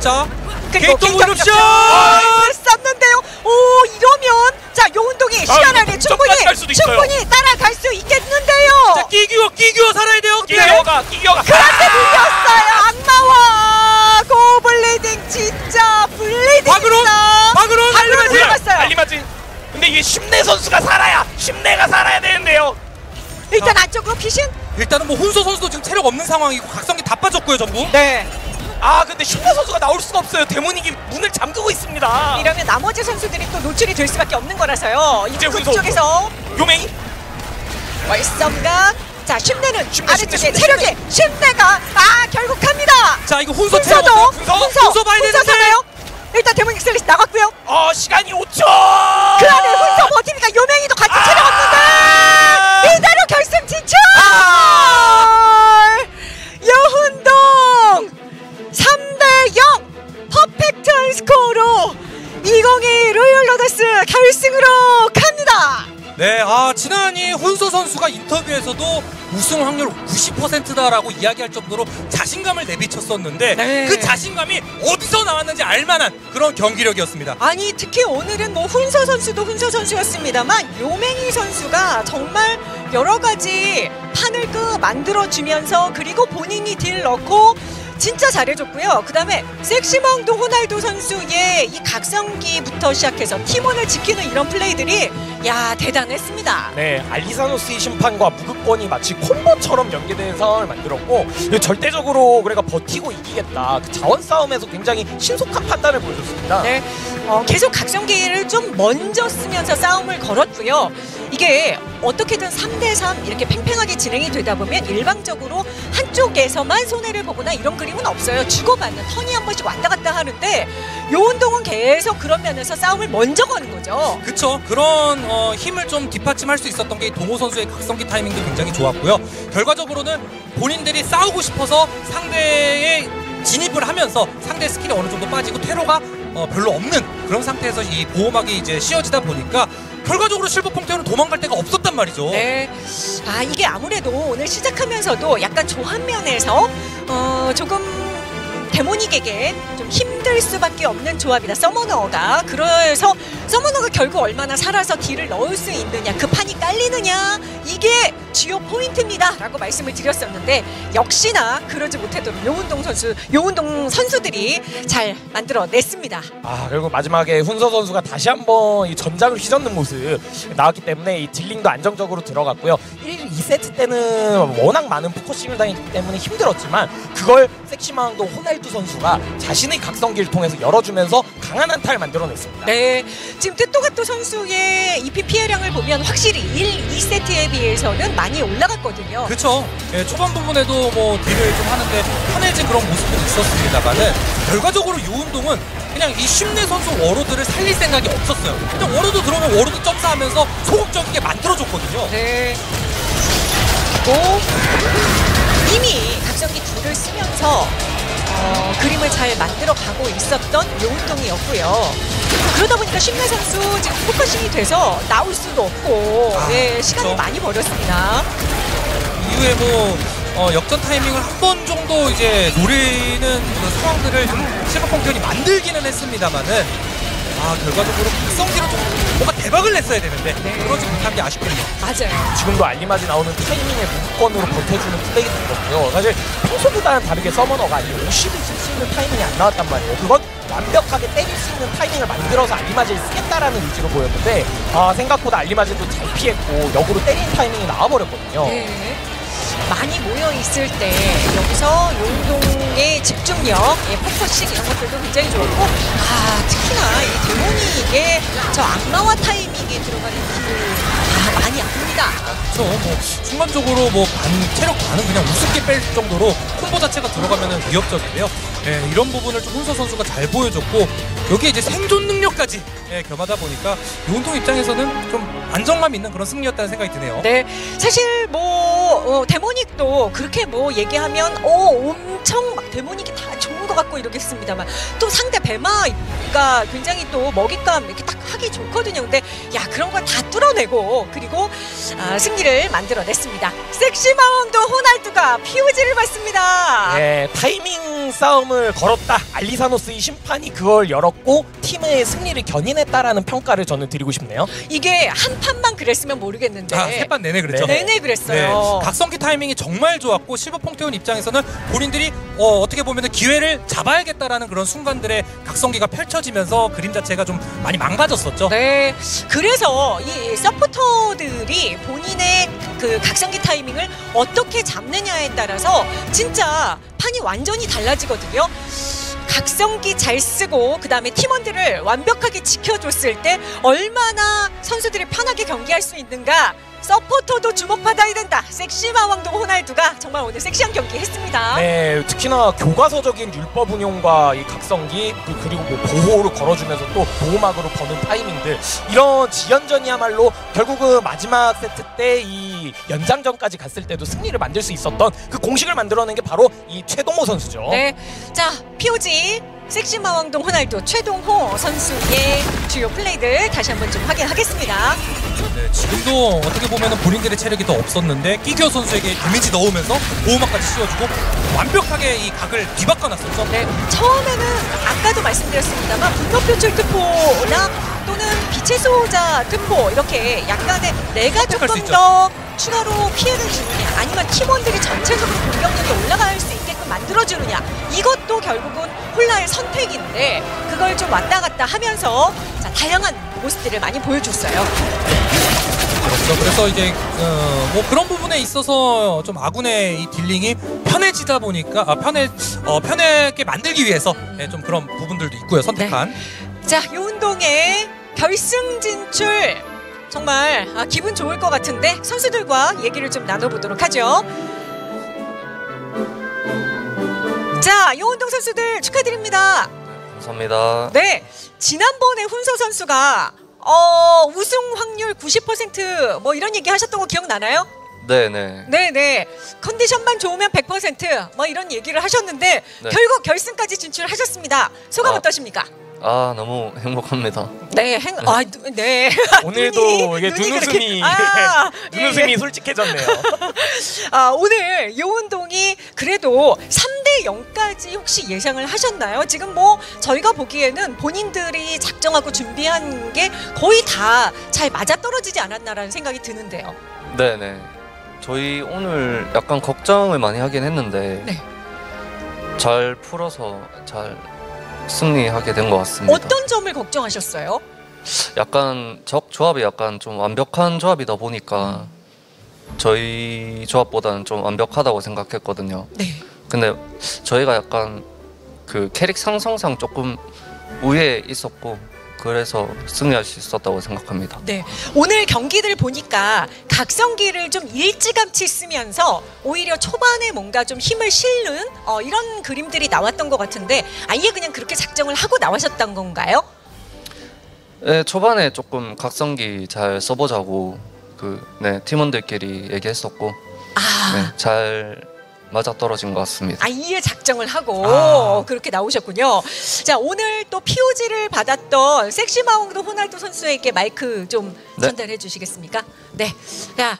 자, 킹덤 오십쇼. 을 썼는데요. 오 이러면 자 요운동이 시간 안에 동점까지 충분히. 충분히 따라갈 수 있겠는데요. 자, 끼규어 끼규어 살아야 돼요. 끼기어가 끼기어가 그런데 밀렸어요. 악마와 고블리딩 진짜 블리딩 박으로 박으로 들어갔어요. 알리마진. 근데 이게 심내 선수가 살아야 심내가 살아야 되는데요. 일단 안쪽으로 피신. 일단은 뭐 훈서 선수도 지금 체력 없는 상황이고 각성기 다 빠졌고요, 전부. 네. 아 근데 심내 선수가 나올 수가 없어요. 데모닉이 문을 잠그고 있습니다. 이러면 나머지 선수들이 또 노출이 될 수밖에 없는 거라서요. 이제 이쪽. 쪽에서 요맹이 월섬각. 자 심내는 심내, 아래쪽에 체력이 심내가 아 결국 갑니다. 자, 이거 훈서 훈서도. 훈서? 훈서 훈서 봐야 되는데. 일단 데모닉 슬래쉬 나갔고요. 어 시간이 5초. 그 안에 훈서 버티 우승 확률 90%다라고 이야기할 정도로 자신감을 내비쳤었는데 네. 그 자신감이 어디서 나왔는지 알만한 그런 경기력이었습니다. 아니 특히 오늘은 뭐 훈서 선수도 훈서 선수였습니다만 요맹이 선수가 정말 여러 가지 판을 끄 만들어 주면서 그리고 본인이 딜 넣고 진짜 잘해줬고요. 그 다음에 섹시몽도 호날두 선수의 이 각성기부터 시작해서 팀원을 지키는 이런 플레이들이 야 대단했습니다. 네, 알리사노스의 심판과 무극권이 마치 콤보처럼 연계된 상황을 만들었고 절대적으로 그래가 버티고 이기겠다. 그 자원 싸움에서 굉장히 신속한 판단을 보여줬습니다. 네, 어, 계속 각성기를 좀 먼저 쓰면서 싸움을 걸었고요. 이게 어떻게든 3대3 이렇게 팽팽하게 진행이 되다 보면 일방적으로 한쪽에서만 손해를 보거나 이런 그림은 없어요. 주고받는 턴이 한 번씩 왔다 갔다 하는데 요훈동은 계속 그런 면에서 싸움을 먼저 거는 거죠. 그쵸 그런 어, 힘을 좀 뒷받침할 수 있었던 게 동호 선수의 각성기 타이밍도 굉장히 좋았고요 결과적으로는 본인들이 싸우고 싶어서 상대의 진입을 하면서 상대 스킬이 어느 정도 빠지고 퇴로가 어, 별로 없는 그런 상태에서 이 보호막이 이제 씌워지다 보니까 결과적으로 실버퐁테온은 도망갈 데가 없었단 말이죠 네. 아, 이게 아무래도 오늘 시작하면서도 약간 조합 면에서 어, 조금 데모닉에게 좀 힘들 수밖에 없는 조합이다. 서머너가. 그래서 서머너가 결국 얼마나 살아서 딜을 넣을 수 있느냐, 그 판이 깔리느냐, 이게 주요 포인트입니다 라고 말씀을 드렸었는데 역시나 그러지 못하도록 요운동 선수, 요운동 선수들이 잘 만들어냈습니다. 아 결국 마지막에 훈서 선수가 다시 한번 이 전장을 휘젓는 모습 나왔기 때문에 이 딜링도 안정적으로 들어갔고요. 1, 2세트 때는 워낙 많은 focusing을 당했기 때문에 힘들었지만 그걸 섹시마왕도 호날두 선수가 자신의 각성기를 통해서 열어주면서 강한 한타를 만들어냈습니다. 네, 지금 뜻토가토 선수의 입힌 피해량을 보면 확실히 1, 2세트에 비해서는 많이 올라갔거든요. 그렇죠. 예, 초반 부분에도 뭐 딜을 좀 하는데 편해진 그런 모습들이 있었습니다만은 결과적으로 요훈동은 그냥 이 심내 선수 워로드를 살릴 생각이 없었어요. 그냥 워로드 들어오면 워로드 점사하면서 소극적이게 만들어줬거든요. 네. 또 이미 각성기 둘을 쓰면서 어, 그림을 잘 만들어 가고 있었던 요훈동이었고요. 그러다 보니까 심내 선수 지금 focusing이 돼서 나올 수도 없고 아, 예, 시간을 그렇죠. 많이 버렸습니다. 이후에 뭐 어, 역전 타이밍을 한 번 정도 이제 노리는 그 상황들을 좀 실버퐁테온이 만들기는 했습니다만은 아 결과적으로 각성기로 좀 뭔가 대박을 냈어야 되는데 네. 그러지 못한 게 아쉽군요. 맞아요. 지금도 알리마지 나오는 타이밍에 무조건으로 버텨주는 플레이가 됐거든요. 사실 평소보다는 다르게 서머너가 이 50을 쓸 수 있는 타이밍이 안 나왔단 말이에요. 그건 완벽하게 때릴 수 있는 타이밍을 만들어서 알리마지를 쓰겠다라는 의지로 보였는데 아, 생각보다 알리마지도 잘 피했고 역으로 때리는 타이밍이 나와버렸거든요. 네. 모여 있을 때 여기서 요훈동의 집중력, 예, focusing 이런 것들도 굉장히 좋았고, 아 특히나 이 데모닉 이게 저 악마와 타이밍에 들어가는 힘을 아, 많이 아픕니다. 그렇죠. 뭐 순간적으로 뭐 반 체력 반은 그냥 우습게 뺄 정도로 콤보 자체가 들어가면 위협적인데요. 예, 이런 부분을 좀 훈서 선수가 잘 보여줬고 여기에 이제 생존 능력까지 예, 겸하다 보니까 유운동 입장에서는 좀 안정감 있는 그런 승리였다는 생각이 드네요. 네, 사실 뭐 어, 데모닉도 그렇게 뭐 얘기하면 어 엄청 막 데모닉이 다 좋은 것 같고 이러겠습니다만 또 상대 배마가 굉장히 또 먹잇감 이렇게 딱 하기 좋거든요. 근데 야 그런 걸 다 뚫어내고 그리고 아, 승리를 만들어냈습니다. 섹시 마왕도 호날두가 피오지를 받습니다. 예, 타이밍 싸움을 걸었다. 알리사노스의 심판이 그걸 열었고 팀의 승리를 견인했다라는 평가를 저는 드리고 싶네요. 이게 한 판만 그랬으면 모르겠는데 아, 세판 내내 그랬죠. 네. 내내 그랬어요. 각성기 타이밍이 정말 좋았고 실버펑테온 입장에서는 본인들이 어, 어떻게 보면 기회를 잡아야겠다라는 그런 순간들의 각성기가 펼쳐지면서 그림 자체가 좀 많이 망가졌었죠. 네. 그래서 이 서포터들이 본인의 그 각성기 타이밍을 어떻게 잡느냐에 따라서 진짜 판이 완전히 달라지거든요. 각성기 잘 쓰고 그다음에 팀원들을 완벽하게 지켜줬을 때 얼마나 선수들이 편하게 경기할 수 있는가 서포터도 주목받아야 된다. 섹시 마왕도 호날두가 정말 오늘 섹시한 경기 했습니다. 네, 특히나 교과서적인 율법 운용과 이 각성기 그- 그리고 뭐 보호를 걸어주면서 또 보호막으로 버는 타이밍들 이런 지연전이야말로 결국은 마지막 세트 때 이 연장전까지 갔을 때도 승리를 만들 수 있었던 그 공식을 만들어낸 게 바로 이 최동호 선수죠. 네. 자, POG 섹시 마왕동 호날두 최동호 선수의 주요 플레이들 다시 한번 좀 확인하겠습니다. 네, 지금도 어떻게 보면 본인들의 체력이 더 없었는데 끼겨 선수에게 데미지 넣으면서 보호막까지 씌워주고 완벽하게 이 각을 뒤바꿔놨었죠. 네. 처음에는 아까도 말씀드렸습니다만 분노 표출 특포나 또는 빛의 수호자 특포 이렇게 약간의 내가 조금. 더 추가로 피해를 주느냐 아니면 팀원들이 전체적으로 공격력이 올라갈 수 만들어주느냐 이것도 결국은 홀라의 선택인데 그걸 좀 왔다 갔다 하면서 자, 다양한 모습들을 많이 보여줬어요. 그렇죠. 그래서 이제 어, 뭐 그런 부분에 있어서 좀 아군의 이 딜링이 편해지다 보니까 아, 편해 어, 편하게 만들기 위해서 네, 좀 그런 부분들도 있고요. 선택한. 자, 이 운동의 결승 진출 정말 아, 기분 좋을 것 같은데 선수들과 얘기를 좀 나눠보도록 하죠. 자, 이 운동 선수들 축하드립니다. 감사합니다. 네, 지난번에 훈서 선수가 어, 우승 확률 90%뭐 이런 얘기 하셨던 거 기억나나요? 네네. 네, 네. 컨디션만 좋으면 100%뭐 이런 얘기를 하셨는데 네. 결국 결승까지 진출하셨습니다. 소감 아. 어떠십니까? 아 너무 행복합니다. 네, 행, 아, 누- 네. 오늘도 이게 눈이 눈웃음이 아, 눈웃음이 예, 솔직해졌네요. 아, 오늘 요 운동이 그래도 3대 0까지 혹시 예상을 하셨나요? 지금 뭐 저희가 보기에는 본인들이 작정하고 준비한 게 거의 다 잘 맞아떨어지지 않았나라는 생각이 드는데요. 네네. 저희 오늘 약간 걱정을 많이 하긴 했는데 네. 잘 풀어서 잘 승리하게 된 것 같습니다. 어떤 점을 걱정하셨어요? 약간 적 조합이 약간 좀 완벽한 조합이다 보니까 저희 조합보다는 좀 완벽하다고 생각했거든요. 네. 근데 저희가 약간 그 캐릭 상성상 조금 우위에 있었고 그래서 승리할 수 있었다고 생각합니다. 네. 오늘 경기들 보니까 각성기를 좀 일찌감치 쓰면서 오히려 초반에 뭔가 좀 힘을 실는 어, 이런 그림들이 나왔던 것 같은데 아예 그냥 그렇게 작정을 하고 나와셨던 건가요? 네, 초반에 조금 각성기 잘 써보자고 그 네, 팀원들끼리 얘기했었고 아. 네, 잘 맞아 떨어진 것 같습니다. 아예 작정을 하고 아. 그렇게 나오셨군요. 자 오늘 또 POG를 받았던 섹시마왕도 호날두 선수에게 마이크 좀 네. 전달해 주시겠습니까? 네. 야.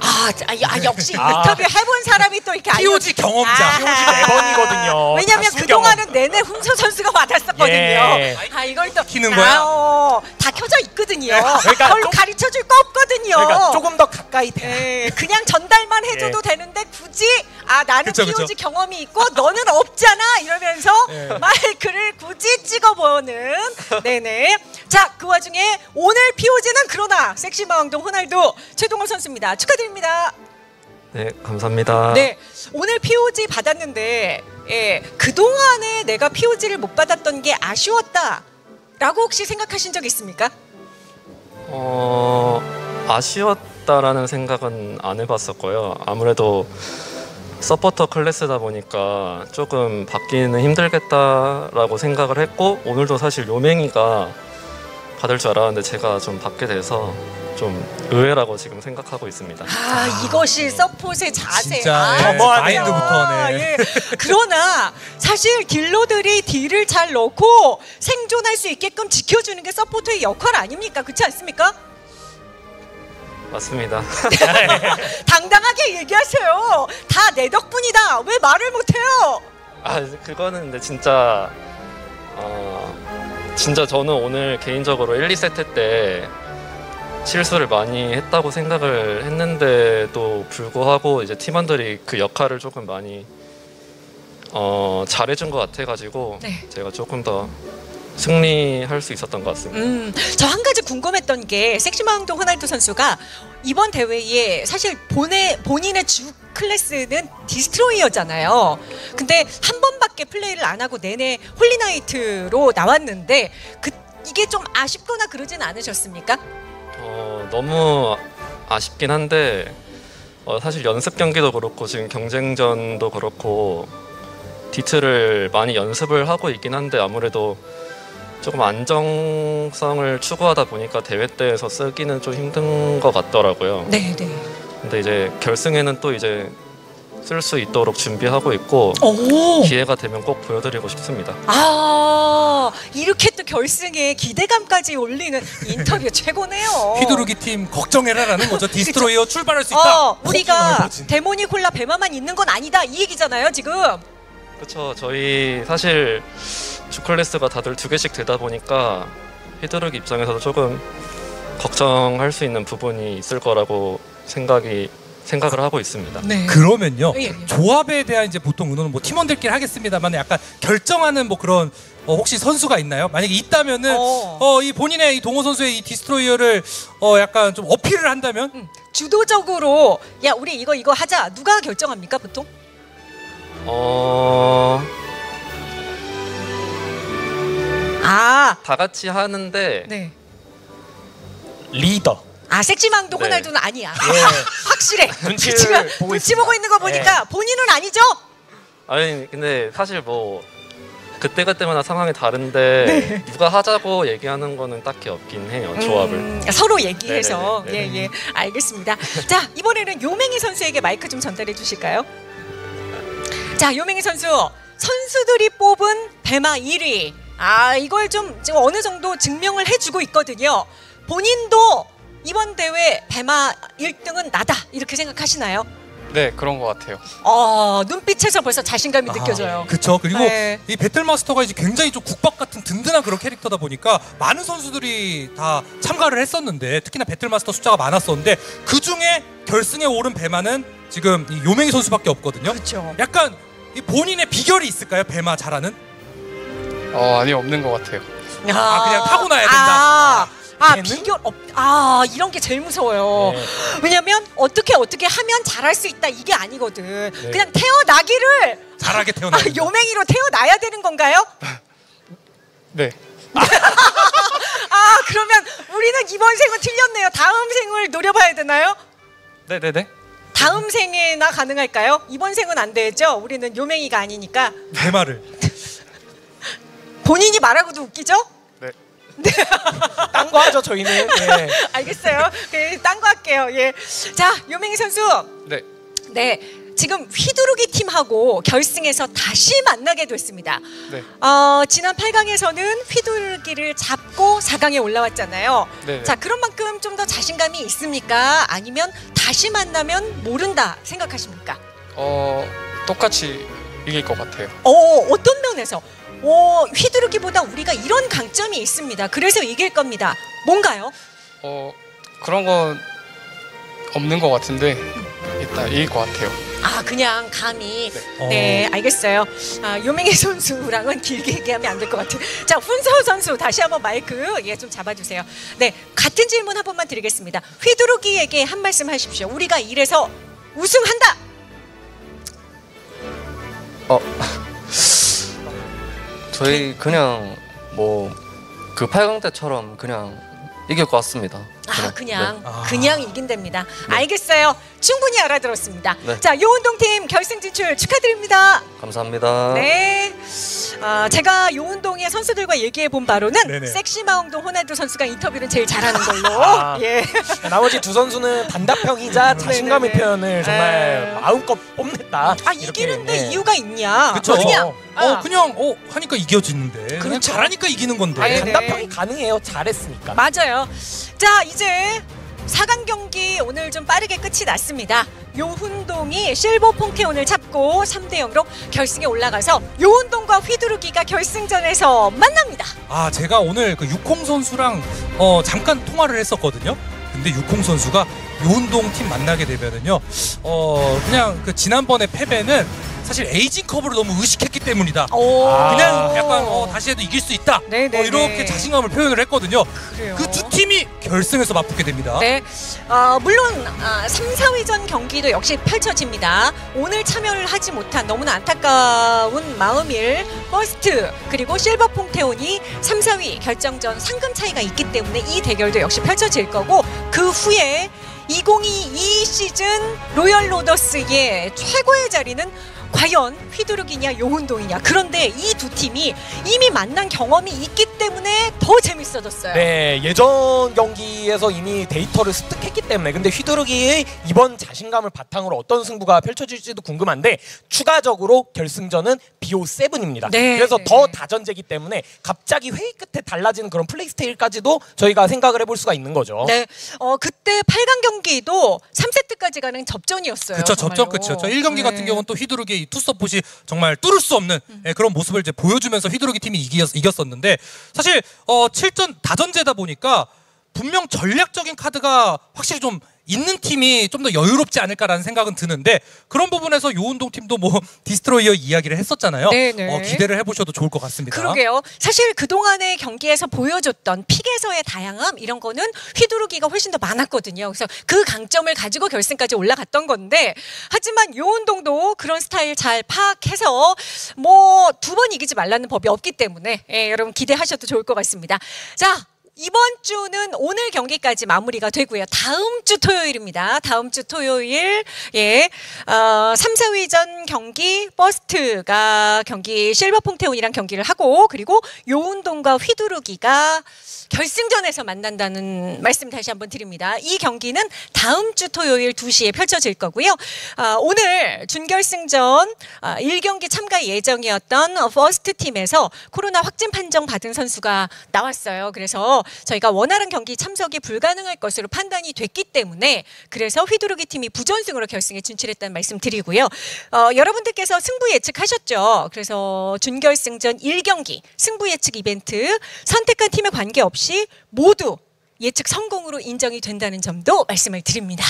아, 아, 아, 역시 아. 인터뷰 해본 사람이 또 이렇게 POG 경험자. POG 네 번이거든요. 왜냐면 다수 그동안은 내내 훈서 선수가 받았었거든요. 예. 아 이걸 또 키는 거야? 아, 어, 다 켜져 있거든요. 그러니까 그걸 좀- 가르쳐 줄 거 없거든요. 그러니까 조금 더 가까이 대. 예, 그냥 전달만 해줘도 되는데 굳이 아 나는 그쵸, POG 그쵸. 경험이 있고 너는 없잖아 이러면서 예. 마이크를 굳이 찍어보는 네네 자그 와중에 오늘 POG는 그러나 섹시마왕동 호날두 최동원 선수입니다 축하드립니다 네, 감사합니다. 네 오늘 POG 받았는데 예 그동안에 내가 POG를 못 받았던 게 아쉬웠다 라고 혹시 생각하신 적 있습니까? 어, 아쉬웠다라는 생각은 안 해봤었고요. 아무래도 서포터 클래스다 보니까 조금 받기는 힘들겠다라고 생각을 했고 오늘도 사실 요맹이가 받을 줄 알았는데 제가 좀 받게 돼서 좀 의외라고 지금 생각하고 있습니다. 아, 이것이 서폿의 자세. 진짜, 아, 예, 진짜. 마인드부터, 네. 예. 그러나 사실 딜러들이 딜을 잘 넣고 생존할 수 있게끔 지켜주는 게 서포터의 역할 아닙니까? 그렇지 않습니까? 맞습니다. 당당하게 얘기하세요. 다 내 덕분이다. 왜 말을 못해요? 아 그거는 근데 진짜 어, 진짜 저는 오늘 개인적으로 1, 2세트 때 실수를 많이 했다고 생각을 했는데도 불구하고 이제 팀원들이 그 역할을 조금 많이 어, 잘해준 것 같아가지고 네. 제가 조금 더 승리할 수 있었던 것 같습니다. 음, 저 한 가지 궁금했던 게 섹시마운동 호날두 선수가 이번 대회에 사실 본의, 본인의 주 클래스는 디스트로이어잖아요. 근데 한 번밖에 플레이를 안 하고 내내 홀리나이트로 나왔는데 그 이게 좀 아쉽거나 그러진 않으셨습니까? 어, 너무 아쉽긴 한데 어, 사실 연습 경기도 그렇고 지금 경쟁전도 그렇고 디트를 많이 연습을 하고 있긴 한데 아무래도 조금 안정성을 추구하다 보니까 대회 때에서 쓰기는 좀 힘든 것 같더라고요. 네, 네. 근데 이제 결승에는 또 이제 쓸 수 있도록 준비하고 있고 오. 기회가 되면 꼭 보여드리고 싶습니다. 아 이렇게 또 결승에 기대감까지 올리는 인터뷰 최고네요. 휘두르기 팀 걱정해라라는 거죠. 디스트로이어 출발할 수 있다. 어, 우리가. 데모닉 홀나 배마만 있는 건 아니다 이 얘기잖아요 지금. 그렇죠. 저희 사실 주 클래스가 다들 두 개씩 되다 보니까 휘두르기 입장에서도 조금 걱정할 수 있는 부분이 있을 거라고 생각이 생각을 하고 있습니다. 네. 그러면요. 예, 예. 조합에 대한 이제 보통 의논은 뭐 팀원들끼리 하겠습니다만 약간 결정하는 뭐 그런 어, 혹시 선수가 있나요? 만약에 있다면은 어. 어, 이 본인의 이 동호 선수의 이 디스트로이어를 어, 약간 좀 어필을 한다면 음, 주도적으로 야 우리 이거 이거 하자 누가 결정합니까 보통? 어, 아 다 같이 하는데 네. 리더. 아 섹시망도 네. 호날두는 아니야. 예. 확실해. 눈치를 지금 보고 눈치 있습니다. 보고 있는 거 보니까 네. 본인은 아니죠? 아니 근데 사실 뭐 그때 그때마다 상황이 다른데 누가 하자고 얘기하는 거는 딱히 없긴 해요 조합을. 음, 서로 얘기해서. 예예 알겠습니다. 자 이번에는 요맹이 선수에게 마이크 좀 전달해 주실까요? 자 요맹이 선수 선수들이 뽑은 배마 1위 아 이걸 좀 지금 어느 정도 증명을 해주고 있거든요. 본인도 이번 대회 배마 1등은 나다 이렇게 생각하시나요? 네 그런 것 같아요. 어 눈빛에서 벌써 자신감이 느껴져요. 그쵸. 그리고 네. 이 배틀마스터가 이제 굉장히 좀 국밥 같은 든든한 그런 캐릭터다 보니까 많은 선수들이 다 참가를 했었는데 특히나 배틀마스터 숫자가 많았었는데 그 중에 결승에 오른 배마는 지금 이 요맹이 선수밖에 없거든요. 그렇죠. 약간 이 본인의 비결이 있을까요? 배마 잘하는? 어 아니 없는 것 같아요. 아, 그냥 타고나야 된다. 아, 아? 비결 없. 아 이런 게 제일 무서워요. 네. 왜냐면 어떻게 어떻게 하면 잘할 수 있다 이게 아니거든. 네. 그냥 태어나기를 잘하게 아, 태어나. 요맹이로 태어나야 되는 건가요? 네. 아 그러면 우리는 이번 생은 틀렸네요. 다음 생을 노려봐야 되나요? 네네네. 다음 생에나 가능할까요? 이번 생은 안 되죠. 우리는 요맹이가 아니니까 배마를. 본인이 말하고도 웃기죠? 네. 딴거 하죠 저희는. 네. 알겠어요. 그, 딴거 할게요. 예. 자, 요맹이 선수. 네. 네. 지금 휘두르기 팀하고 결승에서 다시 만나게 됐습니다. 네. 어, 지난 8강에서는 휘두르기를 잡고 4강에 올라왔잖아요. 네. 자, 그런 만큼 좀 더 자신감이 있습니까? 아니면 다시 만나면 모른다 생각하십니까? 어 똑같이 이길 것 같아요. 어, 어떤 면에서? 어, 휘두르기보다 우리가 이런 강점이 있습니다. 그래서 이길 겁니다. 뭔가요? 어 그런 건 없는 것 같은데 일단 이길 것 같아요. 아, 그냥 감히. 어. 네, 알겠어요. 아, 요맹희 선수랑은 길게 얘기하면 안 될 것 같아요. 자, 훈서 선수 다시 한번 마이크 예 좀 잡아주세요. 네, 같은 질문 한 번만 드리겠습니다. 휘두르기에게 한 말씀 하십시오. 우리가 이래서 우승한다. 어 저희 그냥 뭐 그 8강 때처럼 그냥 이길 것 같습니다. 아, 그냥 아. 그냥 이긴답니다. 알겠어요. 충분히 알아들었습니다. 네. 자, 요운동 팀 결승 진출 축하드립니다. 네, 감사합니다. 네. 아, 제가 요운동의 선수들과 얘기해 본 바로는 네네. 섹시 마운동 호날두 선수가 인터뷰를 제일 잘하는 걸로. 아. 예. 나머지 두 선수는 단답형이자 자신감의 네네네. 표현을 정말 네. 마음껏 뽐냈다. 아 이기는데 네. 이유가 있냐? 그쵸. 그냥 어, 아, 그냥 어 하니까 이겨지는데. 그냥 그렇죠. 잘하니까 이기는 건데. 아니, 네. 단답형이 가능해요. 잘했으니까. 맞아요. 자 이제 4강 경기 오늘 좀 빠르게 끝이 났습니다. 요훈동이 실버 퐁테온을 잡고 3대 0으로 결승에 올라가서 요훈동과 휘두르기가 결승전에서 만납니다. 아 제가 오늘 그 육콩 선수랑 어 잠깐 통화를 했었거든요. 근데 육콩 선수가 요운동 팀 만나게 되면은요, 어 그냥 그 지난번에 패배는 사실 에이징 커브를 너무 의식했기 때문이다. 그냥 약간 어, 다시 해도 이길 수 있다. 네네네. 어, 이렇게 자신감을 표현을 했거든요. 그래요. 그 두 팀이 결승에서 맞붙게 됩니다. 네, 어, 물론 아, 3, 4위전 경기도 역시 펼쳐집니다. 오늘 참여를 하지 못한 너무나 안타까운 마음일 퍼스트 그리고 실버퐁테온이 3, 4위 결정전 상금 차이가 있기 때문에 이 대결도 역시 펼쳐질 거고 그 후에 2022 시즌 로열 로더스의 최고의 자리는 과연 휘두르기냐 요훈동이냐 그런데 이 두 팀이 이미 만난 경험이 있기 때문에 더 재밌어졌어요. 네, 예전 경기에서 이미 데이터를 습득했기 때문에 근데 휘두르기의 이번 자신감을 바탕으로 어떤 승부가 펼쳐질지도 궁금한데 추가적으로 결승전은 BO7입니다. 네, 그래서 네. 더 다전제기 때문에 갑자기 회의 끝에 달라지는 그런 플레이 스타일까지도 저희가 생각을 해볼 수가 있는 거죠. 네, 어 그때 8강 경기도 3세트까지 가는 접전이었어요. 그쵸 정말로. 접전 끝이었죠. 1경기 같은 네. 경우는 또 휘두르기 이 two 서폿이 정말 뚫을 수 없는 예, 그런 모습을 이제 보여주면서 휘두르기 팀이 이겼, 이겼 었는데 사실 어 7전 다전제다 보니까 분명 전략적인 카드가 확실히 좀 있는 팀이 좀 더 여유롭지 않을까라는 생각은 드는데 그런 부분에서 요훈동 팀도 뭐 디스트로이어 이야기를 했었잖아요. 네네. 어, 기대를 해보셔도 좋을 것 같습니다. 그러게요. 사실 그동안의 경기에서 보여줬던 pick에서의 다양함 이런 거는 휘두르기가 훨씬 더 많았거든요. 그래서 그 강점을 가지고 결승까지 올라갔던 건데 하지만 요운동도 그런 스타일 잘 파악해서 뭐 두 번 이기지 말라는 법이 없기 때문에 예, 여러분 기대하셔도 좋을 것 같습니다. 자. 이번 주는 오늘 경기까지 마무리가 되고요. 다음 주 토요일입니다. 다음 주 토요일, 예, 어, 3, 4위전 경기 버스트가 경기 실버 퐁테온이랑 경기를 하고 그리고 요운동과 휘두르기가 결승전에서 만난다는 말씀 다시 한번 드립니다. 이 경기는 다음 주 토요일 2시에 펼쳐질 거고요. 아, 오늘 준결승전 아, 1경기 참가 예정이었던 퍼스트 팀에서 코로나 확진 판정 받은 선수가 나왔어요. 그래서 저희가 원활한 경기 참석이 불가능할 것으로 판단이 됐기 때문에 그래서 휘두르기 팀이 부전승으로 결승에 진출했다는 말씀 드리고요. 어, 여러분들께서 승부 예측하셨죠. 그래서 준결승전 1경기 승부 예측 이벤트 선택한 팀에 관계없이 모두 예측 성공으로 인정이 된다는 점도 말씀을 드립니다.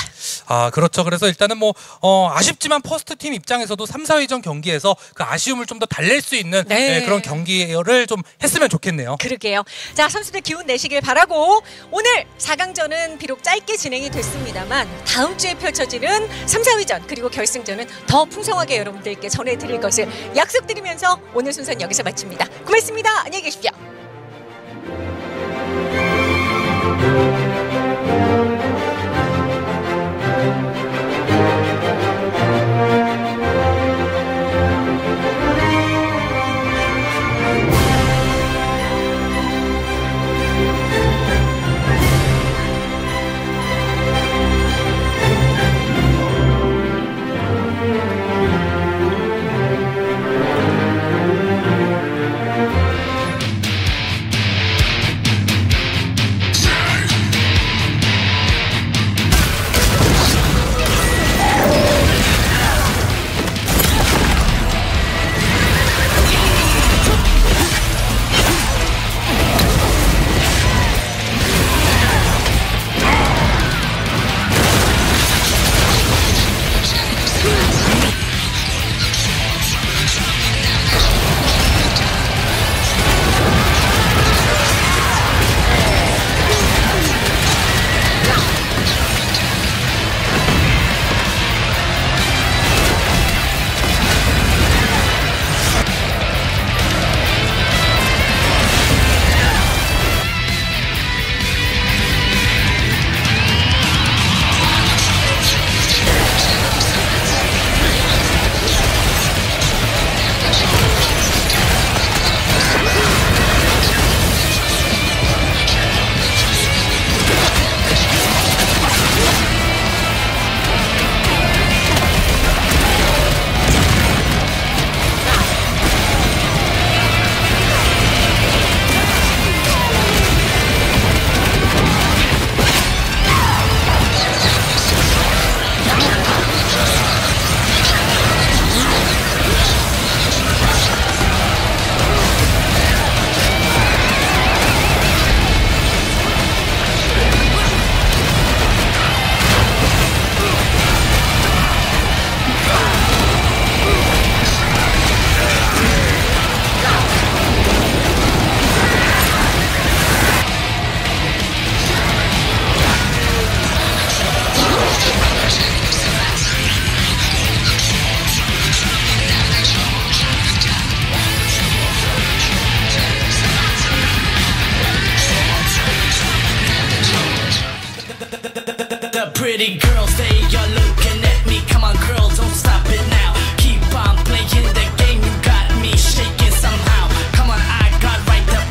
아, 그렇죠. 그래서 일단은 뭐, 어, 아쉽지만 퍼스트 팀 입장에서도 3, 4위전 경기에서 그 아쉬움을 좀 더 달랠 수 있는 네. 예, 그런 경기를 좀 했으면 좋겠네요. 그러게요. 자, 선수들 기운 내시길 바라고 오늘 4강전은 비록 짧게 진행이 됐습니다만 다음 주에 펼쳐지는 3, 4위전 그리고 결승전은 더 풍성하게 여러분들께 전해드릴 것을 약속드리면서 오늘 순서는 여기서 마칩니다. 고맙습니다. 안녕히 계십시오. Thank you.